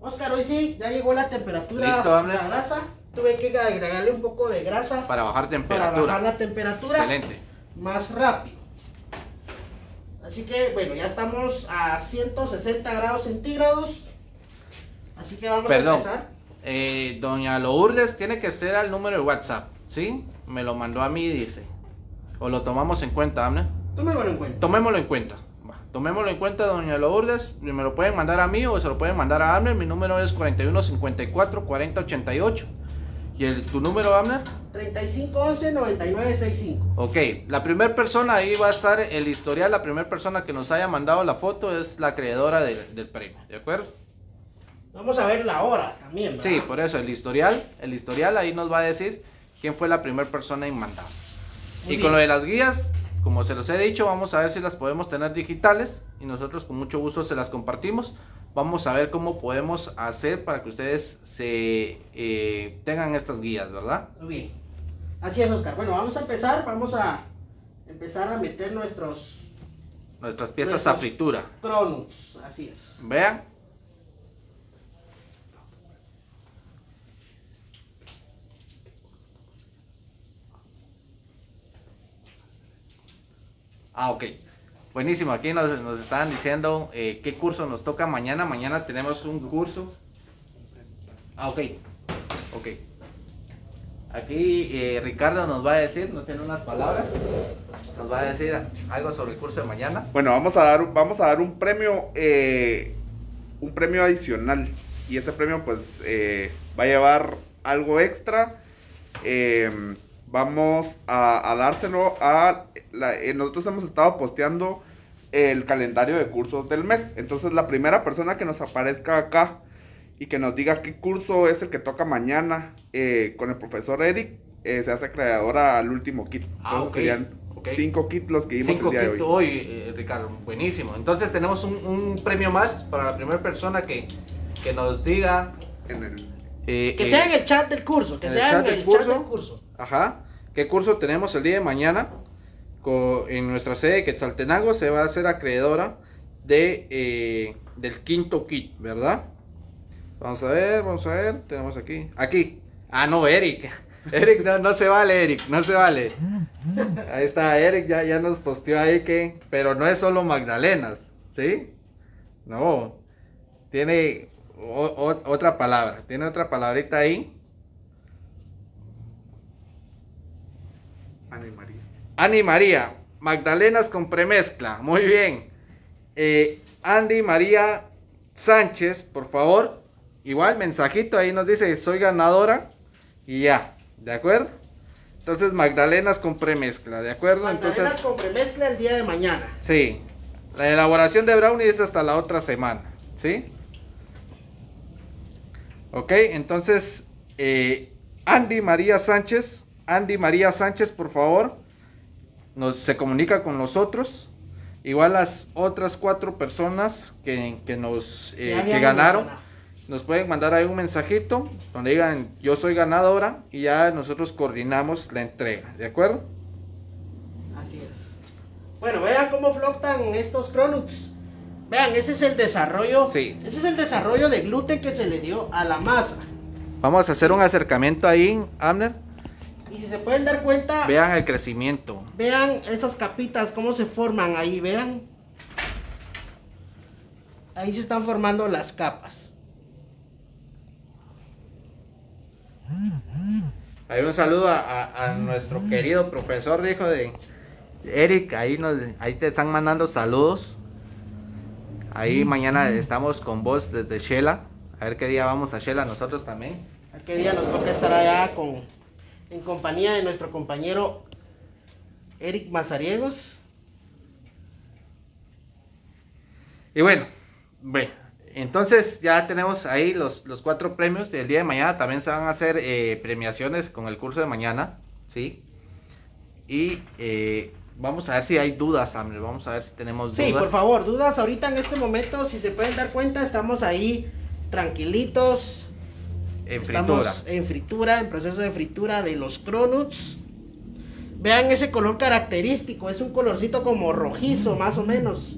Oscar, hoy sí, ya llegó la temperatura Listo, la grasa. Tuve que agregarle un poco de grasa Para bajar para temperatura. bajar la temperatura Excelente. más rápido. Así que, bueno, ya estamos a 160 grados centígrados. Así que vamos Perdón. a empezar. Eh, doña Lourdes tiene que ser al número de WhatsApp, ¿sí? Me lo mandó a mí, dice. O lo tomamos en cuenta, Abner. Tomémoslo en cuenta. Tomémoslo en cuenta. Tomémoslo en cuenta, doña Lourdes. Me lo pueden mandar a mí o se lo pueden mandar a Abner. Mi número es 4154 4088. ¿Y el, tu número, Abner? 3511-9965. Ok, la primera persona ahí va a estar el historial. La primera persona que nos haya mandado la foto es la acreedora del, del premio, ¿de acuerdo? Vamos a ver la hora también, ¿verdad? Sí, por eso el historial, el historial ahí nos va a decir quién fue la primera persona en mandar. Muy y bien. con lo de las guías, como se los he dicho, vamos a ver si las podemos tener digitales y nosotros con mucho gusto se las compartimos. Vamos a ver cómo podemos hacer para que ustedes se eh, tengan estas guías, ¿verdad? Muy bien. Así es, Oscar. Bueno, vamos a empezar. Vamos a empezar a meter nuestros Nuestras piezas Nuestros- a fritura. cronos. Así es. Vean. Ah, ok. Buenísimo. Aquí nos, nos estaban diciendo eh, qué curso nos toca mañana. Mañana tenemos un curso. Ah, ok. Ok. Aquí eh, Ricardo nos va a decir, nos tiene unas palabras. Nos va a decir algo sobre el curso de mañana. Bueno, vamos a dar, vamos a dar un premio, eh, un premio adicional. Y este premio, pues, eh, va a llevar algo extra. Eh, vamos a, a dárselo a... la- eh, nosotros hemos estado posteando el calendario de cursos del mes. Entonces, la primera persona que nos aparezca acá y que nos diga qué curso es el que toca mañana eh, con el profesor Eric, eh, se hace creadora al último kit. Ah, Entonces, ok, serían ok. cinco kits los que dimos Cinco el día de hoy. hoy, eh, Ricardo. Buenísimo. Entonces tenemos un, un premio más para la primera persona que, que nos diga. En el, eh, Que eh, sea en el chat del curso. Que en el sea chat en del el curso. chat del curso. Ajá. ¿Qué curso tenemos el día de mañana? En nuestra sede de Quetzaltenango se va a hacer acreedora de, eh, del quinto kit, ¿verdad? Vamos a ver, vamos a ver. Tenemos aquí. Aquí. Ah, no, Eric. Eric, no, no se vale, Eric. No se vale. Ahí está, Eric ya, ya nos posteó ahí que. Pero no es solo Magdalenas, ¿sí? No. Tiene otra palabra. Tiene otra palabrita ahí. Ana y María. Ani María, Magdalenas con premezcla, muy bien. Eh, Andy María Sánchez, por favor, igual mensajito ahí nos dice soy ganadora y ya, ¿de acuerdo? Entonces Magdalenas con premezcla, ¿de acuerdo? Magdalenas Entonces, con premezcla el día de mañana. sí, la elaboración de brownie es hasta la otra semana, ¿sí? Ok, entonces eh, Andy María Sánchez, Andy María Sánchez, por favor, nos, se comunica con nosotros. Igual las otras cuatro personas que, que nos eh, que ganaron, nos pueden mandar ahí un mensajito donde digan yo soy ganadora y ya nosotros coordinamos la entrega, ¿de acuerdo? Así es. Bueno, vean cómo flotan estos cronuts. Vean, ese es el desarrollo. Sí. Ese es el desarrollo de gluten que se le dio a la masa. Vamos a hacer un acercamiento ahí, Amner. Y si se pueden dar cuenta, Vean el crecimiento. vean esas capitas, cómo se forman ahí, vean. Ahí se están formando las capas. Hay un saludo a, nuestro querido profesor, hijo de Eric. Ahí, nos, ahí te están mandando saludos. Ahí mañana estamos con vos desde Shela. A ver qué día vamos a Shela nosotros también. ¿A qué día nos toca estar allá con, en compañía de nuestro compañero Eric Mazariegos? Y bueno, ve, entonces ya tenemos ahí los, los cuatro premios del día de mañana. También se van a hacer eh, premiaciones con el curso de mañana, ¿sí? Y eh, vamos a ver si hay dudas, Amel. Vamos a ver si tenemos dudas. Sí, por favor, dudas. Ahorita en este momento, si se pueden dar cuenta, estamos ahí tranquilitos. En fritura. en fritura, en proceso de fritura de los cronuts. Vean ese color característico, es un colorcito como rojizo, más o menos.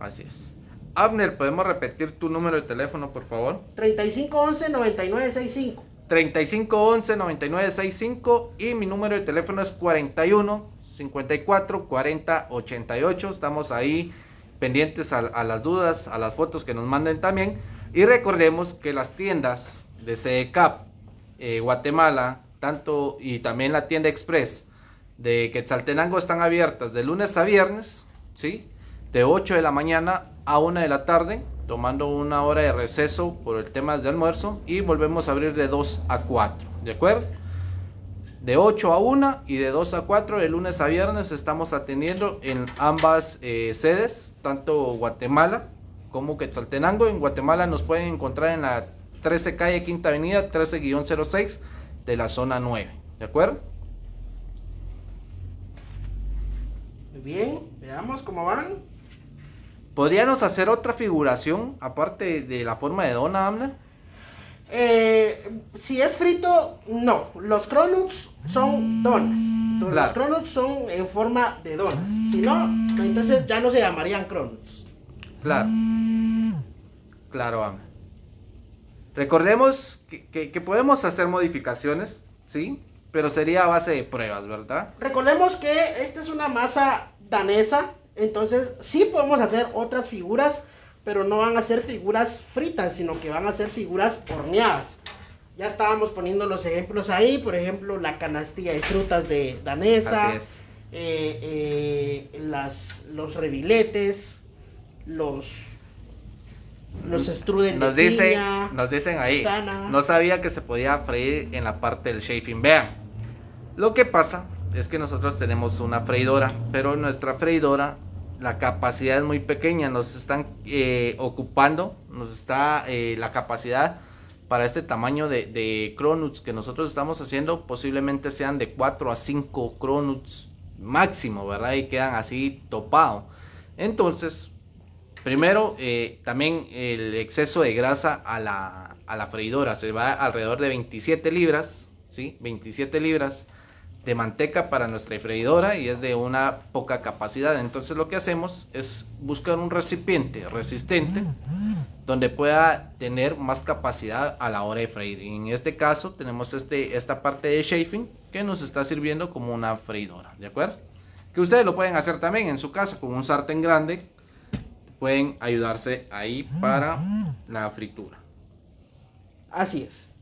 Así es. Abner, ¿podemos repetir tu número de teléfono, por favor? 3511-9965. 3511-9965 y mi número de teléfono es 41 54 40 88. Estamos ahí pendientes a, las dudas, a las fotos que nos manden también. Y recordemos que las tiendas de CECAP eh, Guatemala, tanto y también la tienda Express de Quetzaltenango están abiertas de lunes a viernes, ¿sí? de 8 de la mañana a 1 de la tarde, tomando una hora de receso por el tema de almuerzo y volvemos a abrir de 2 a 4, ¿de acuerdo? De 8 a 1 y de 2 a 4 de lunes a viernes estamos atendiendo en ambas eh, sedes, tanto Guatemala como Quetzaltenango. En Guatemala nos pueden encontrar en la 13 calle Quinta Avenida 13-06 de la zona 9, ¿de acuerdo? Muy bien, veamos cómo van. ¿Podríamos hacer otra figuración aparte de la forma de dona, Amner? Eh, si es frito, no. Los cronuts son donas. Los cronuts son en forma de donas. Si no, entonces ya no se llamarían cronuts. Claro. Claro, Amner. Recordemos que, que, podemos hacer modificaciones, ¿sí? Pero sería a base de pruebas, ¿verdad? Recordemos que esta es una masa danesa entonces, sí podemos hacer otras figuras, pero no van a ser figuras fritas, sino que van a ser figuras horneadas. Ya estábamos poniendo los ejemplos ahí, por ejemplo, la canastilla de frutas de danesa, eh, eh, las, los reviletes, los los strudel nos de dicen, nos dicen ahí, no sabía que se podía freír en la parte del chafing. Vean, lo que pasa es que nosotros tenemos una freidora, pero nuestra freidora la capacidad es muy pequeña, nos están eh, ocupando, nos está eh, la capacidad para este tamaño de, de, cronuts que nosotros estamos haciendo, posiblemente sean de 4 a 5 cronuts máximo, ¿verdad? Y quedan así topados. Entonces, primero, eh, también el exceso de grasa a la, a la freidora se va alrededor de 27 libras, ¿sí? 27 libras de manteca para nuestra freidora y es de una poca capacidad. Entonces lo que hacemos es buscar un recipiente resistente donde pueda tener más capacidad a la hora de freír. Y en este caso tenemos este, esta parte de chafing que nos está sirviendo como una freidora, ¿de acuerdo? Que ustedes lo pueden hacer también en su casa con un sartén grande. Pueden ayudarse ahí para la fritura. Así es.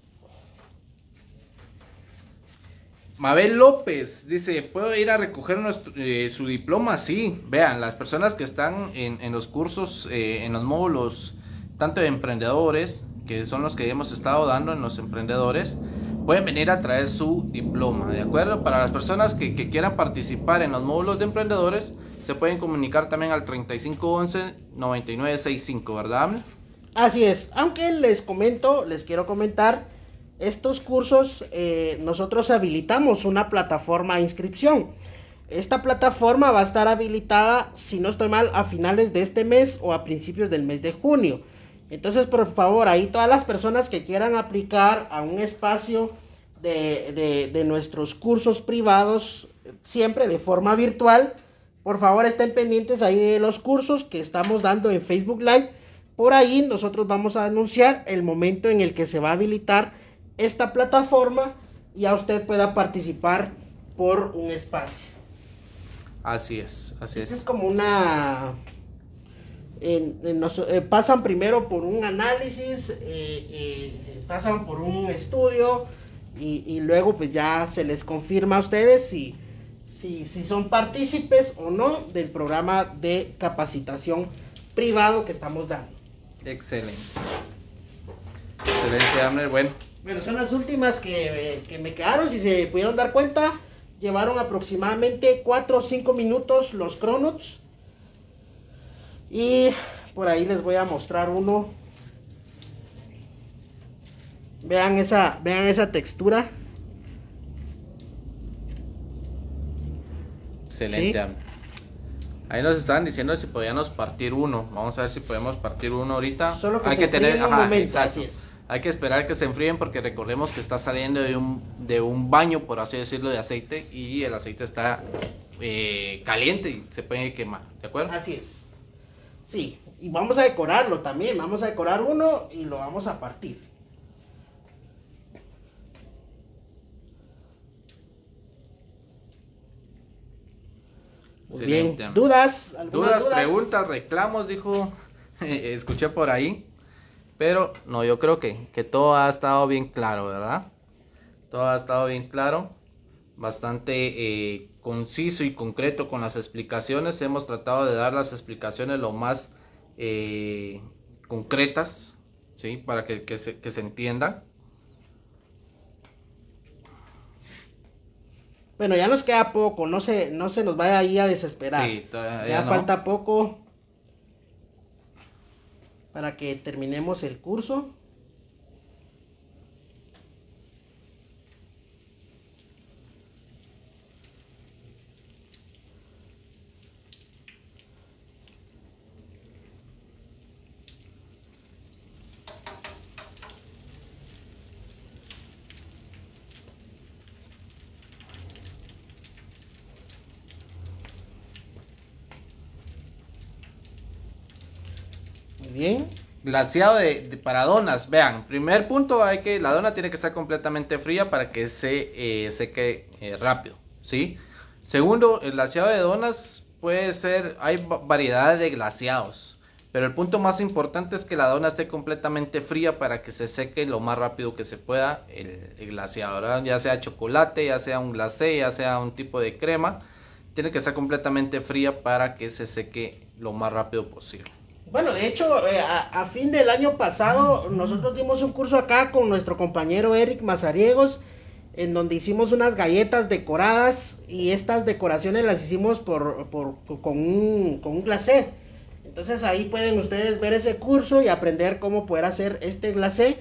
Mabel López dice, ¿puedo ir a recoger eh, su diploma? Sí, vean, las personas que están en, los cursos, eh, en los módulos, tanto de emprendedores, que son los que hemos estado dando en los emprendedores, pueden venir a traer su diploma, ¿de acuerdo? Para las personas que, quieran participar en los módulos de emprendedores, se pueden comunicar también al 3511-9965, ¿verdad? Así es, aunque les comento, les quiero comentar estos cursos eh, nosotros habilitamos una plataforma de inscripción. Esta plataforma va a estar habilitada, si no estoy mal, a finales de este mes o a principios del mes de junio. Entonces, por favor, ahí todas las personas que quieran aplicar a un espacio de, de nuestros cursos privados, siempre de forma virtual, por favor estén pendientes ahí de los cursos que estamos dando en Facebook Live. Por ahí nosotros vamos a anunciar el momento en el que se va a habilitar esta plataforma y a usted pueda participar por un espacio. Así es, así es. Es como una eh, pasan primero por un análisis, pasan por un estudio y, luego pues ya se les confirma a ustedes si, si, si son partícipes o no del programa de capacitación privado que estamos dando. Excelente. Excelente, Amner. Bueno. Bueno, son las últimas que, que, me quedaron. Si se pudieron dar cuenta, llevaron aproximadamente 4 o 5 minutos los cronos. Y por ahí les voy a mostrar uno. Vean esa, vean esa textura. Excelente. Ahí nos estaban diciendo si podíamos partir uno. Vamos a ver si podemos partir uno ahorita. Solo que Hay que tener, Hay que esperar que se enfríen porque recordemos que está saliendo de un, de un baño, por así decirlo, de aceite y el aceite está eh, caliente y se puede quemar, ¿de acuerdo? Así es. Sí, y vamos a decorarlo también. Vamos a decorar uno y lo vamos a partir. Bien. ¿Dudas? ¿Dudas? preguntas, reclamos, dijo. Escuché por ahí. Pero no, yo creo que, que todo ha estado bien claro, ¿verdad? Todo ha estado bien claro. Bastante eh, conciso y concreto con las explicaciones. Hemos tratado de dar las explicaciones lo más eh, concretas, ¿sí? Para que, que, se, que se entiendan. Bueno, ya nos queda poco, no se, no se nos vaya ahí a desesperar. Sí, ya falta poco para que terminemos el curso. Bien. Glaciado de, para donas, vean, primer punto hay que la dona tiene que estar completamente fría para que se eh, seque eh, rápido, ¿sí? Segundo, el glaciado de donas puede ser, hay variedades de glaciados, pero el punto más importante es que la dona esté completamente fría para que se seque lo más rápido que se pueda el, glaciado, ya sea chocolate, ya sea un glacé, ya sea un tipo de crema, tiene que estar completamente fría para que se seque lo más rápido posible. Bueno, de hecho, eh, a, fin del año pasado, nosotros dimos un curso acá con nuestro compañero Eric Mazariegos, en donde hicimos unas galletas decoradas y estas decoraciones las hicimos por, con, un, con glacé. Entonces ahí pueden ustedes ver ese curso y aprender cómo poder hacer este glacé.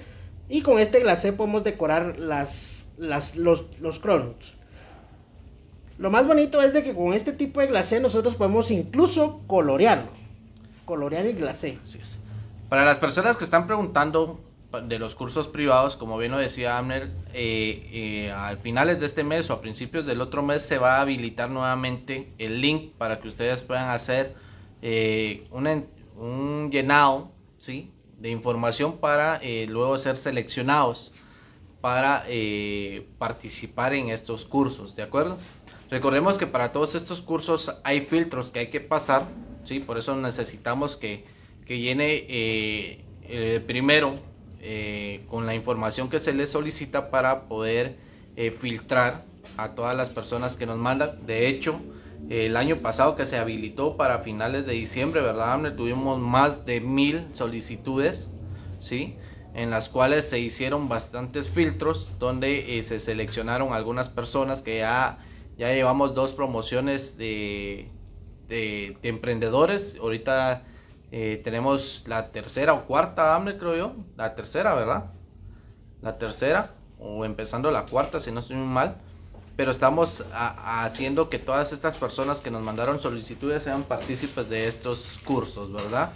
Y con este glacé podemos decorar los, los cronos. Lo más bonito es de que con este tipo de glacé nosotros podemos incluso colorearlo colorear y glacé. Para las personas que están preguntando de los cursos privados, como bien lo decía Amner, eh, eh, al finales de este mes o a principios del otro mes se va a habilitar nuevamente el link para que ustedes puedan hacer eh, un llenado ¿sí? de información para luego ser seleccionados para participar en estos cursos, ¿de acuerdo? Recordemos que para todos estos cursos hay filtros que hay que pasar ¿sí? Por eso necesitamos que, llene eh, primero eh, con la información que se le solicita para poder eh, filtrar a todas las personas que nos mandan. De hecho, el año pasado que se habilitó para finales de diciembre, ¿verdad? Tuvimos más de mil solicitudes, ¿sí? En las cuales se hicieron bastantes filtros donde se seleccionaron algunas personas que ya, ya llevamos dos promociones de de, emprendedores. Ahorita eh, tenemos la tercera o cuarta hambre, creo yo. La tercera, ¿verdad? La tercera, o empezando la cuarta, si no estoy muy mal. Pero estamos haciendo que todas estas personas que nos mandaron solicitudes sean partícipes de estos cursos, ¿verdad?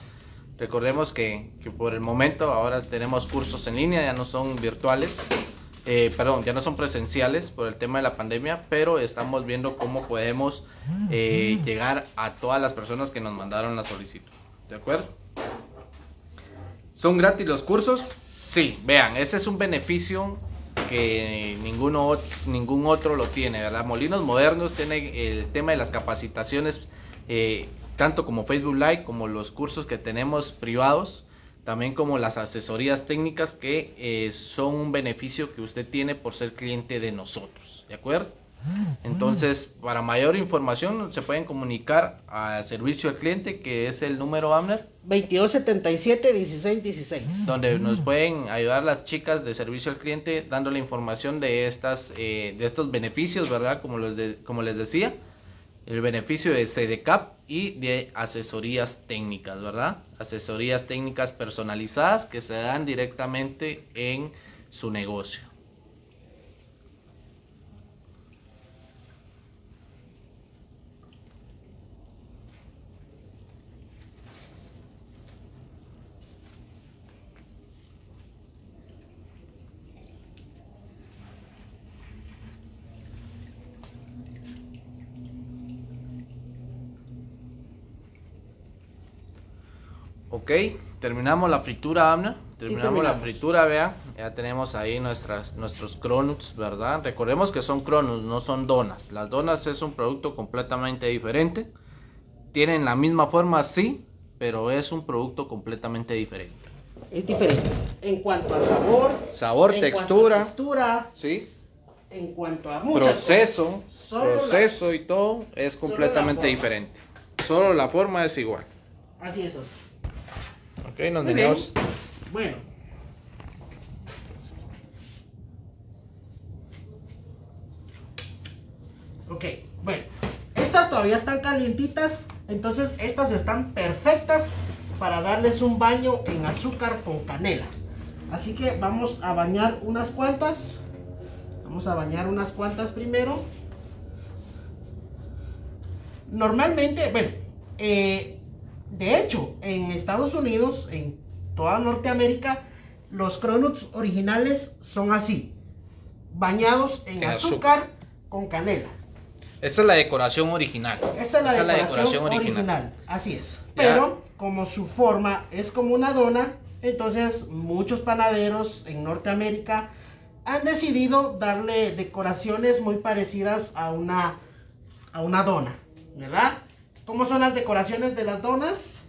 Recordemos que, que por el momento ahora tenemos cursos en línea, ya no son virtuales. Eh, perdón, ya no son presenciales por el tema de la pandemia, pero estamos viendo cómo podemos eh, llegar a todas las personas que nos mandaron la solicitud. ¿De acuerdo? ¿Son gratis los cursos? Sí, vean, ese es un beneficio que ninguno, ningún otro lo tiene, ¿verdad? Molinos Modernos tiene el tema de las capacitaciones eh, tanto como Facebook Live, como los cursos que tenemos privados, también como las asesorías técnicas que eh, son un beneficio que usted tiene por ser cliente de nosotros, ¿de acuerdo? Entonces, para mayor información se pueden comunicar al servicio al cliente que es el número Amner 2277-1616. donde nos pueden ayudar las chicas de servicio al cliente dándole información de estas eh, de estos beneficios, ¿verdad? Como les de- como les decía, el beneficio de CDCAP y de asesorías técnicas, ¿verdad? Asesorías técnicas personalizadas que se dan directamente en su negocio. Ok, terminamos la fritura, Amna. Terminamos la fritura, vean. Ya tenemos ahí nuestras, nuestros cronuts, ¿verdad? Recordemos que son cronuts, no son donas. Las donas es un producto completamente diferente. Tienen la misma forma, sí, pero es un producto completamente diferente. Es diferente. En cuanto a sabor, Sabor, en textura, textura, ¿sí? en cuanto a muchas Proceso, cosas. Solo la- proceso y todo es completamente diferente. Solo la forma es igual. Así es. Oscar. Ok, nos Muy venimos. bien. Bueno. Ok, bueno. Estas todavía están calientitas. Entonces estas están perfectas para darles un baño en azúcar con canela. Así que vamos a bañar unas cuantas. Vamos a bañar unas cuantas primero. Normalmente, bueno, eh, de hecho, en Estados Unidos, en toda Norteamérica, los cronuts originales son así, bañados en, En azúcar, con canela. Esta es la decoración original. Esa es la, decoración, original. así es. Ya. Pero como su forma es como una dona, entonces muchos panaderos en Norteamérica han decidido darle decoraciones muy parecidas a una a una dona, ¿verdad? ¿Cómo son las decoraciones de las donas?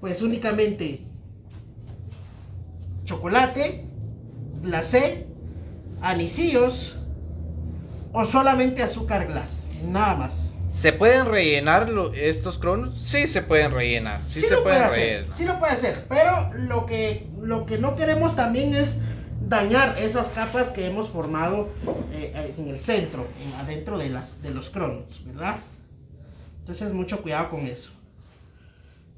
Pues únicamente chocolate, glacé, anisillos o solamente azúcar glass, nada más. ¿Se pueden rellenar lo- estos cronos? Sí, se pueden rellenar. Sí, se lo puede pueden hacer, rellenar. sí lo puede hacer, pero lo que, lo que no queremos también es dañar esas capas que hemos formado eh, eh, en el centro, en- adentro de, las, de los cronos, ¿verdad? Entonces mucho cuidado con eso.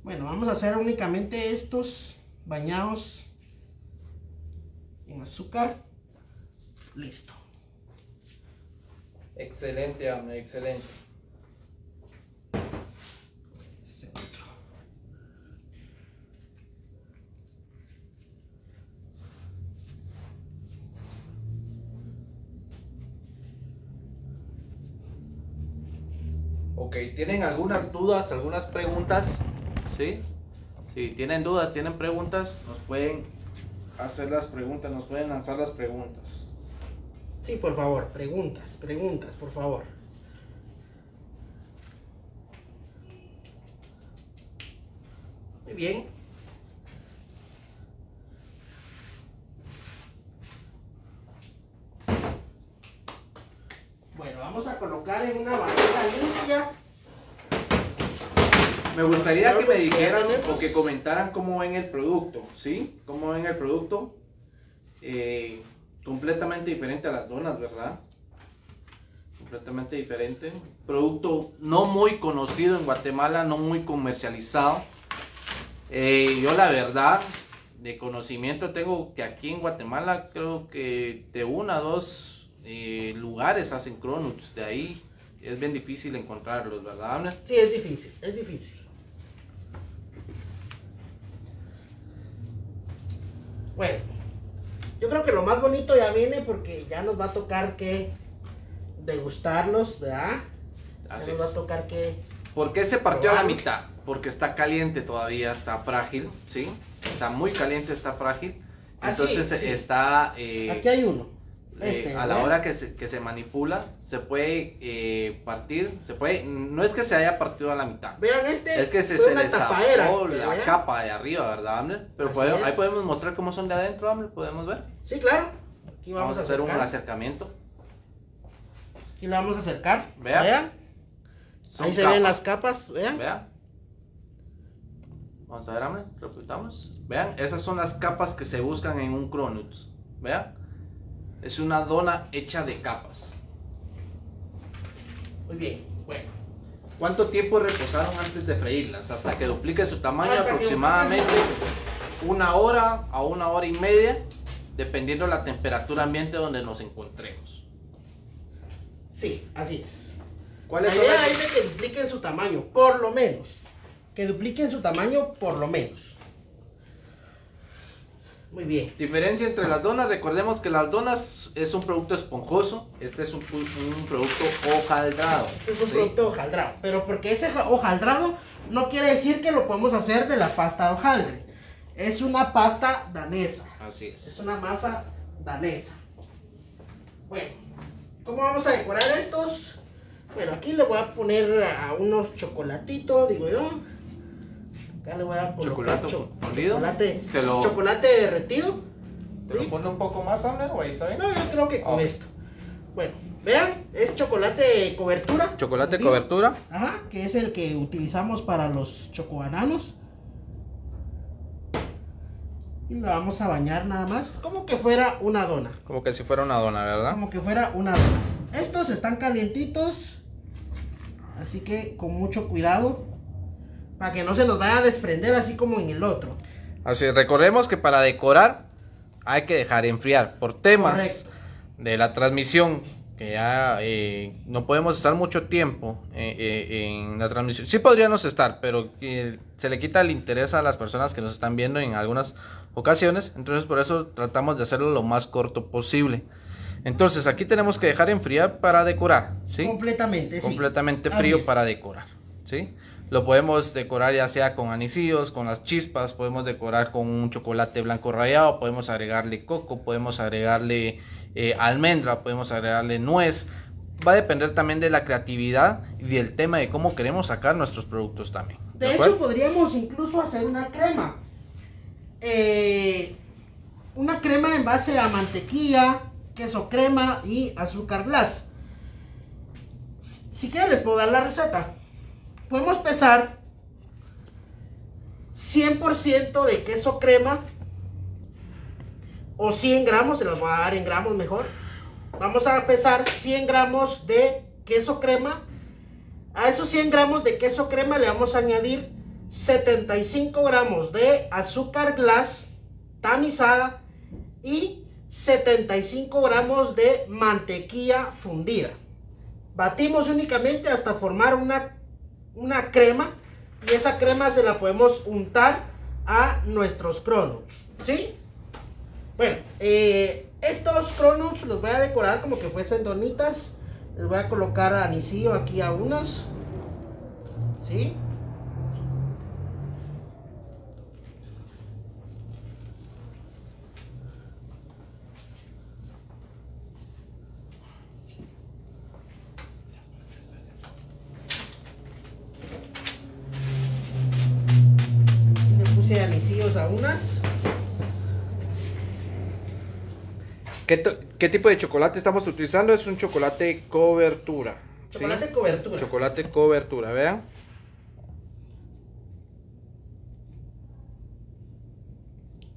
Bueno, vamos a hacer únicamente estos bañados en azúcar. Listo. Excelente, Amne, excelente. Este otro. Ok, ¿tienen algunas dudas, algunas preguntas? ¿Sí? Si tienen dudas, tienen preguntas, nos pueden hacer las preguntas, nos pueden lanzar las preguntas. Sí, por favor, preguntas, preguntas, por favor. Muy bien. Bueno, vamos a colocar en una bandeja limpia. Me gustaría que me dijeran o que comentaran cómo ven el producto, ¿sí? Cómo ven el producto. Eh, completamente diferente a las donas, ¿verdad? Completamente diferente. Producto no muy conocido en Guatemala, no muy comercializado. Eh, yo la verdad, de conocimiento tengo que aquí en Guatemala creo que de una dos eh, lugares hacen cronuts. De ahí es bien difícil encontrarlos, ¿verdad, Abner? Sí, es difícil, es difícil. Bueno, yo creo que lo más bonito ya viene porque ya nos va a tocar que degustarlos, ¿verdad? Ya nos va a tocar que... ¿Por qué se partió a la mitad? Porque está caliente todavía, está frágil, ¿sí? Está muy caliente, está frágil. Ah, sí, Entonces sí. está... eh, Aquí hay uno. Eh, Este, a la ¿eh? hora que se, que se manipula, se puede eh, partir, se puede, no es que se haya partido a la mitad, Vean, este es que se, se una le tapadera. zafó la ¿vean? capa de arriba, ¿verdad, Amner? Pero ahí podemos mostrar cómo son de adentro, Amner, podemos ver. Sí, claro. Aquí Vamos, vamos, a hacer un acercamiento. Aquí lo vamos a acercar. Vea. Vean. Ahí se ven las capas. capas. Vean. Vean. Vamos a ver, Amner, repitamos. Vean, esas son las capas que se buscan en un Cronuts. Vean. Es una dona hecha de capas. Muy bien. Bueno. ¿Cuánto tiempo reposaron antes de freírlas? Hasta que duplique su tamaño, Hasta aproximadamente una hora a una hora y media, dependiendo la temperatura ambiente donde nos encontremos. Sí, así es. La ¿Cuáles son idea es de que dupliquen su tamaño, por lo menos. Que dupliquen su tamaño, por lo menos. Muy bien. Diferencia entre las donas, recordemos que las donas es un producto esponjoso, este es un, un producto hojaldrado. Es un ¿sí? producto hojaldrado. Pero porque ese hojaldrado no quiere decir que lo podemos hacer de la pasta de hojaldre. Es una pasta danesa. Así Es es. una masa danesa. Bueno, ¿cómo vamos a decorar estos? Bueno, aquí le voy a poner a unos chocolatitos, digo yo. Acá le voy a colocar Chocolate cho- fundido. chocolate, Te lo- chocolate derretido. ¿Te lo pone un poco más, Amner, o ahí está bien? No, yo creo que con esto. Bueno, vean, es chocolate cobertura. Chocolate fundido. cobertura. Ajá, que es el que utilizamos para los chocobananos. Y lo vamos a bañar nada más, como que fuera una dona. Como que si fuera una dona, ¿verdad? Como que fuera una dona. Estos están calientitos, así que con mucho cuidado, para que no se nos vaya a desprender así como en el otro. Así, recordemos que para decorar hay que dejar enfriar. Por temas Correcto. de la transmisión, que ya eh, no podemos estar mucho tiempo eh, eh, en la transmisión. Sí podríamos estar, pero se le quita el interés a las personas que nos están viendo en algunas ocasiones. Entonces por eso tratamos de hacerlo lo más corto posible. Entonces aquí tenemos que dejar enfriar para decorar, ¿sí? Completamente, sí. completamente frío para decorar, ¿sí? Lo podemos decorar ya sea con anisillos, con las chispas, podemos decorar con un chocolate blanco rallado, podemos agregarle coco, podemos agregarle eh, almendra, podemos agregarle nuez. Va a depender también de la creatividad y del tema de cómo queremos sacar nuestros productos también. De hecho, podríamos incluso hacer una crema. Eh, una crema en base a mantequilla, queso crema y azúcar glass. Si quieren les puedo dar la receta. Podemos pesar 100% de queso crema o 100 gramos, se los voy a dar en gramos mejor. Vamos a pesar 100 gramos de queso crema a esos 100 gramos de queso crema le vamos a añadir 75 gramos de azúcar glass tamizada y 75 gramos de mantequilla fundida. Batimos únicamente hasta formar una, una crema y esa crema se la podemos untar a nuestros cronuts. ¿Sí? Bueno, eh, estos cronuts los voy a decorar como que fuesen donitas. Les voy a colocar anisillo aquí a unos. ¿Sí? ¿Qué, tipo de chocolate estamos utilizando? Es un chocolate cobertura. ¿sí? Chocolate cobertura. Chocolate cobertura, vean.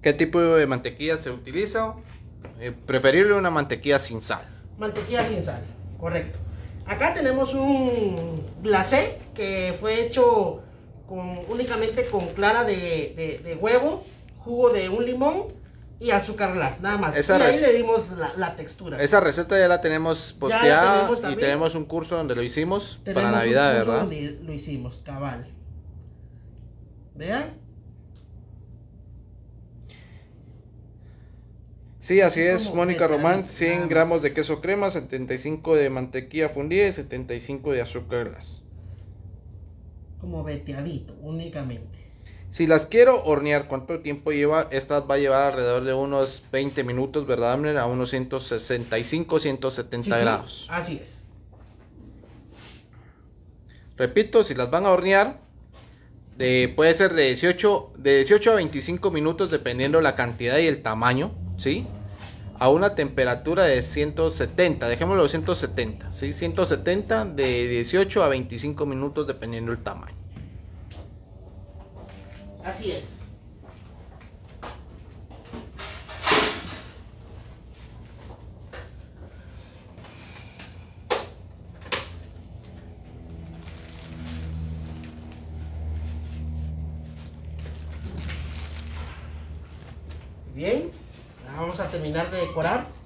¿Qué tipo de mantequilla se utiliza? Eh, preferible una mantequilla sin sal. Mantequilla sin sal, correcto. Acá tenemos un glacé que fue hecho con, únicamente con clara de, de- de huevo, jugo de un limón y azúcar glass, nada más. Esa y ahí le dimos la, la textura. Esa receta ya la tenemos la posteada tenemos y tenemos un curso donde lo hicimos Tenemos para un Navidad, curso ¿verdad? donde lo hicimos, cabal. ¿Vean? Sí, así es, Mónica Román, nada 100 más. gramos de queso crema, 75 de mantequilla fundida y 75 de azúcar glass. Como veteadito, únicamente. Si las quiero hornear, ¿cuánto tiempo lleva? Estas va a llevar alrededor de unos 20 minutos, ¿verdad, Abner? A unos 165, 170 Sí, sí, grados. Así es. Repito, si las van a hornear, de- puede ser de 18, de 18 a 25 minutos dependiendo la cantidad y el tamaño, ¿sí? A una temperatura de 170, dejémoslo 170, ¿sí? 170 de 18 a 25 minutos dependiendo el tamaño. Así es. Bien, vamos a terminar de decorar.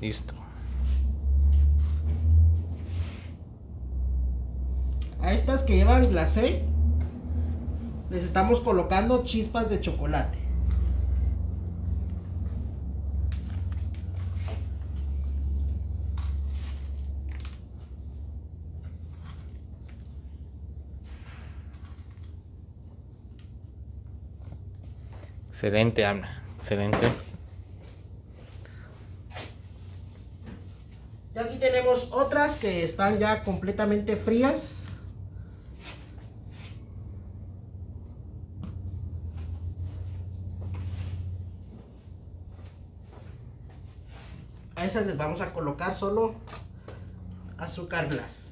Listo. A estas que llevan glacé, les estamos colocando chispas de chocolate. Excelente, Ana. Excelente. Y aquí tenemos otras que están ya completamente frías. A esas les vamos a colocar solo azúcar glass.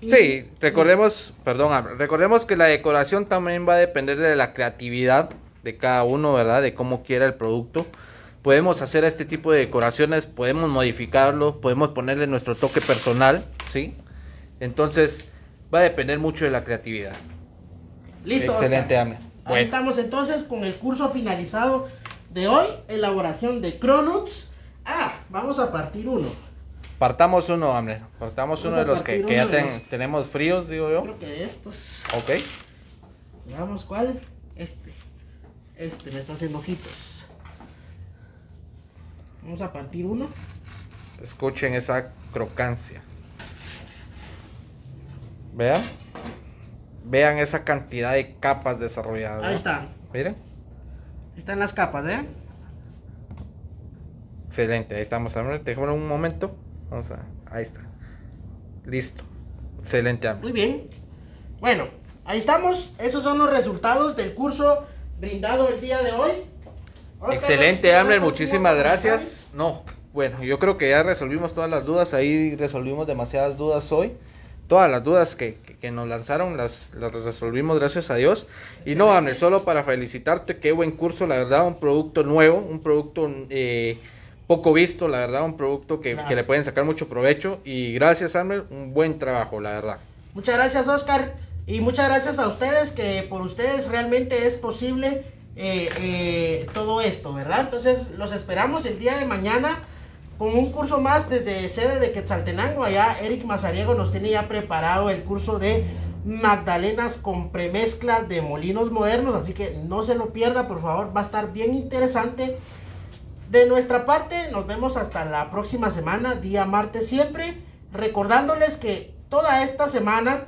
Y- Sí, recordemos, perdón, Abra, recordemos que la decoración también va a depender de la creatividad de cada uno, ¿verdad? De cómo quiera el producto. Podemos hacer este tipo de decoraciones, podemos modificarlo, podemos ponerle nuestro toque personal, ¿sí? Entonces, va a depender mucho de la creatividad. Listo. Excelente. Amner. Ahí Bueno. estamos entonces con el curso finalizado de hoy, elaboración de cronuts. Ah, vamos a partir uno. Partamos uno, Amner. Partamos Vamos uno de los que, que ya ten- tenemos fríos, digo yo. Creo que de estos. Ok. Veamos cuál. Este. Me está haciendo ojitos. Vamos a partir uno. Escuchen esa crocancia. Vean. Vean esa cantidad de capas desarrolladas. Ahí está. Miren. Están las capas, ¿eh? Excelente. Ahí estamos. Dejémoslo un momento. Vamos a. Ahí está. Listo. Excelente. Muy bien. Bueno, ahí estamos. Esos son los resultados del curso brindado el día de hoy. Oscar, Excelente, ¿tienes Amner. algún Muchísimas gracias. No. Bueno, yo creo que ya resolvimos todas las dudas. Ahí resolvimos demasiadas dudas hoy. Todas las dudas que, que- que nos lanzaron las, las resolvimos, gracias a Dios. Y no, Amner, solo para felicitarte. Qué buen curso, la verdad. Un producto nuevo, un producto eh, poco visto, la verdad. Un producto que, Claro. que le pueden sacar mucho provecho. Y gracias, Amner. Un buen trabajo, la verdad. Muchas gracias, Oscar. Y muchas gracias a ustedes, que por ustedes realmente es posible eh, eh, todo esto, ¿verdad? Entonces, los esperamos el día de mañana con un curso más desde sede de Quetzaltenango. Allá Eric Mazariego nos tiene ya preparado el curso de Magdalenas con premezcla de molinos modernos. Así que no se lo pierda, por favor. Va a estar bien interesante. De nuestra parte, nos vemos hasta la próxima semana, día martes siempre. Recordándoles que toda esta semana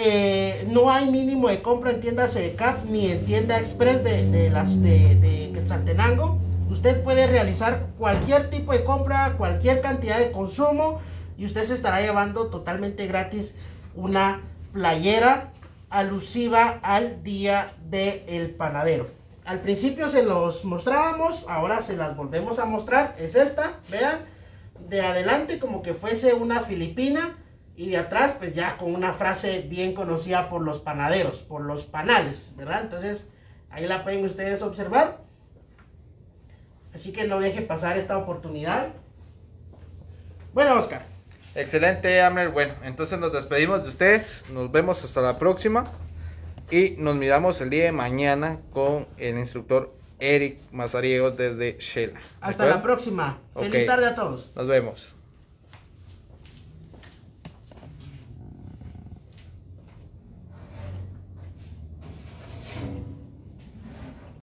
eh, no hay mínimo de compra en tiendas CECAP ni en tienda express de, de las de, de Quetzaltenango. Usted puede realizar cualquier tipo de compra, cualquier cantidad de consumo y usted se estará llevando totalmente gratis una playera alusiva al día del panadero. Al principio se los mostrábamos, ahora se las volvemos a mostrar. Es esta, vean, de adelante como que fuese una filipina y de atrás pues ya con una frase bien conocida por los panaderos, por los panales, ¿verdad? Entonces ahí la pueden ustedes observar. Así que no deje pasar esta oportunidad. Bueno, Oscar. Excelente, Amner. Bueno, entonces nos despedimos de ustedes. Nos vemos hasta la próxima. Y nos miramos el día de mañana con el instructor Eric Mazariego desde Shela. Hasta la próxima. Feliz tarde a todos. Nos vemos.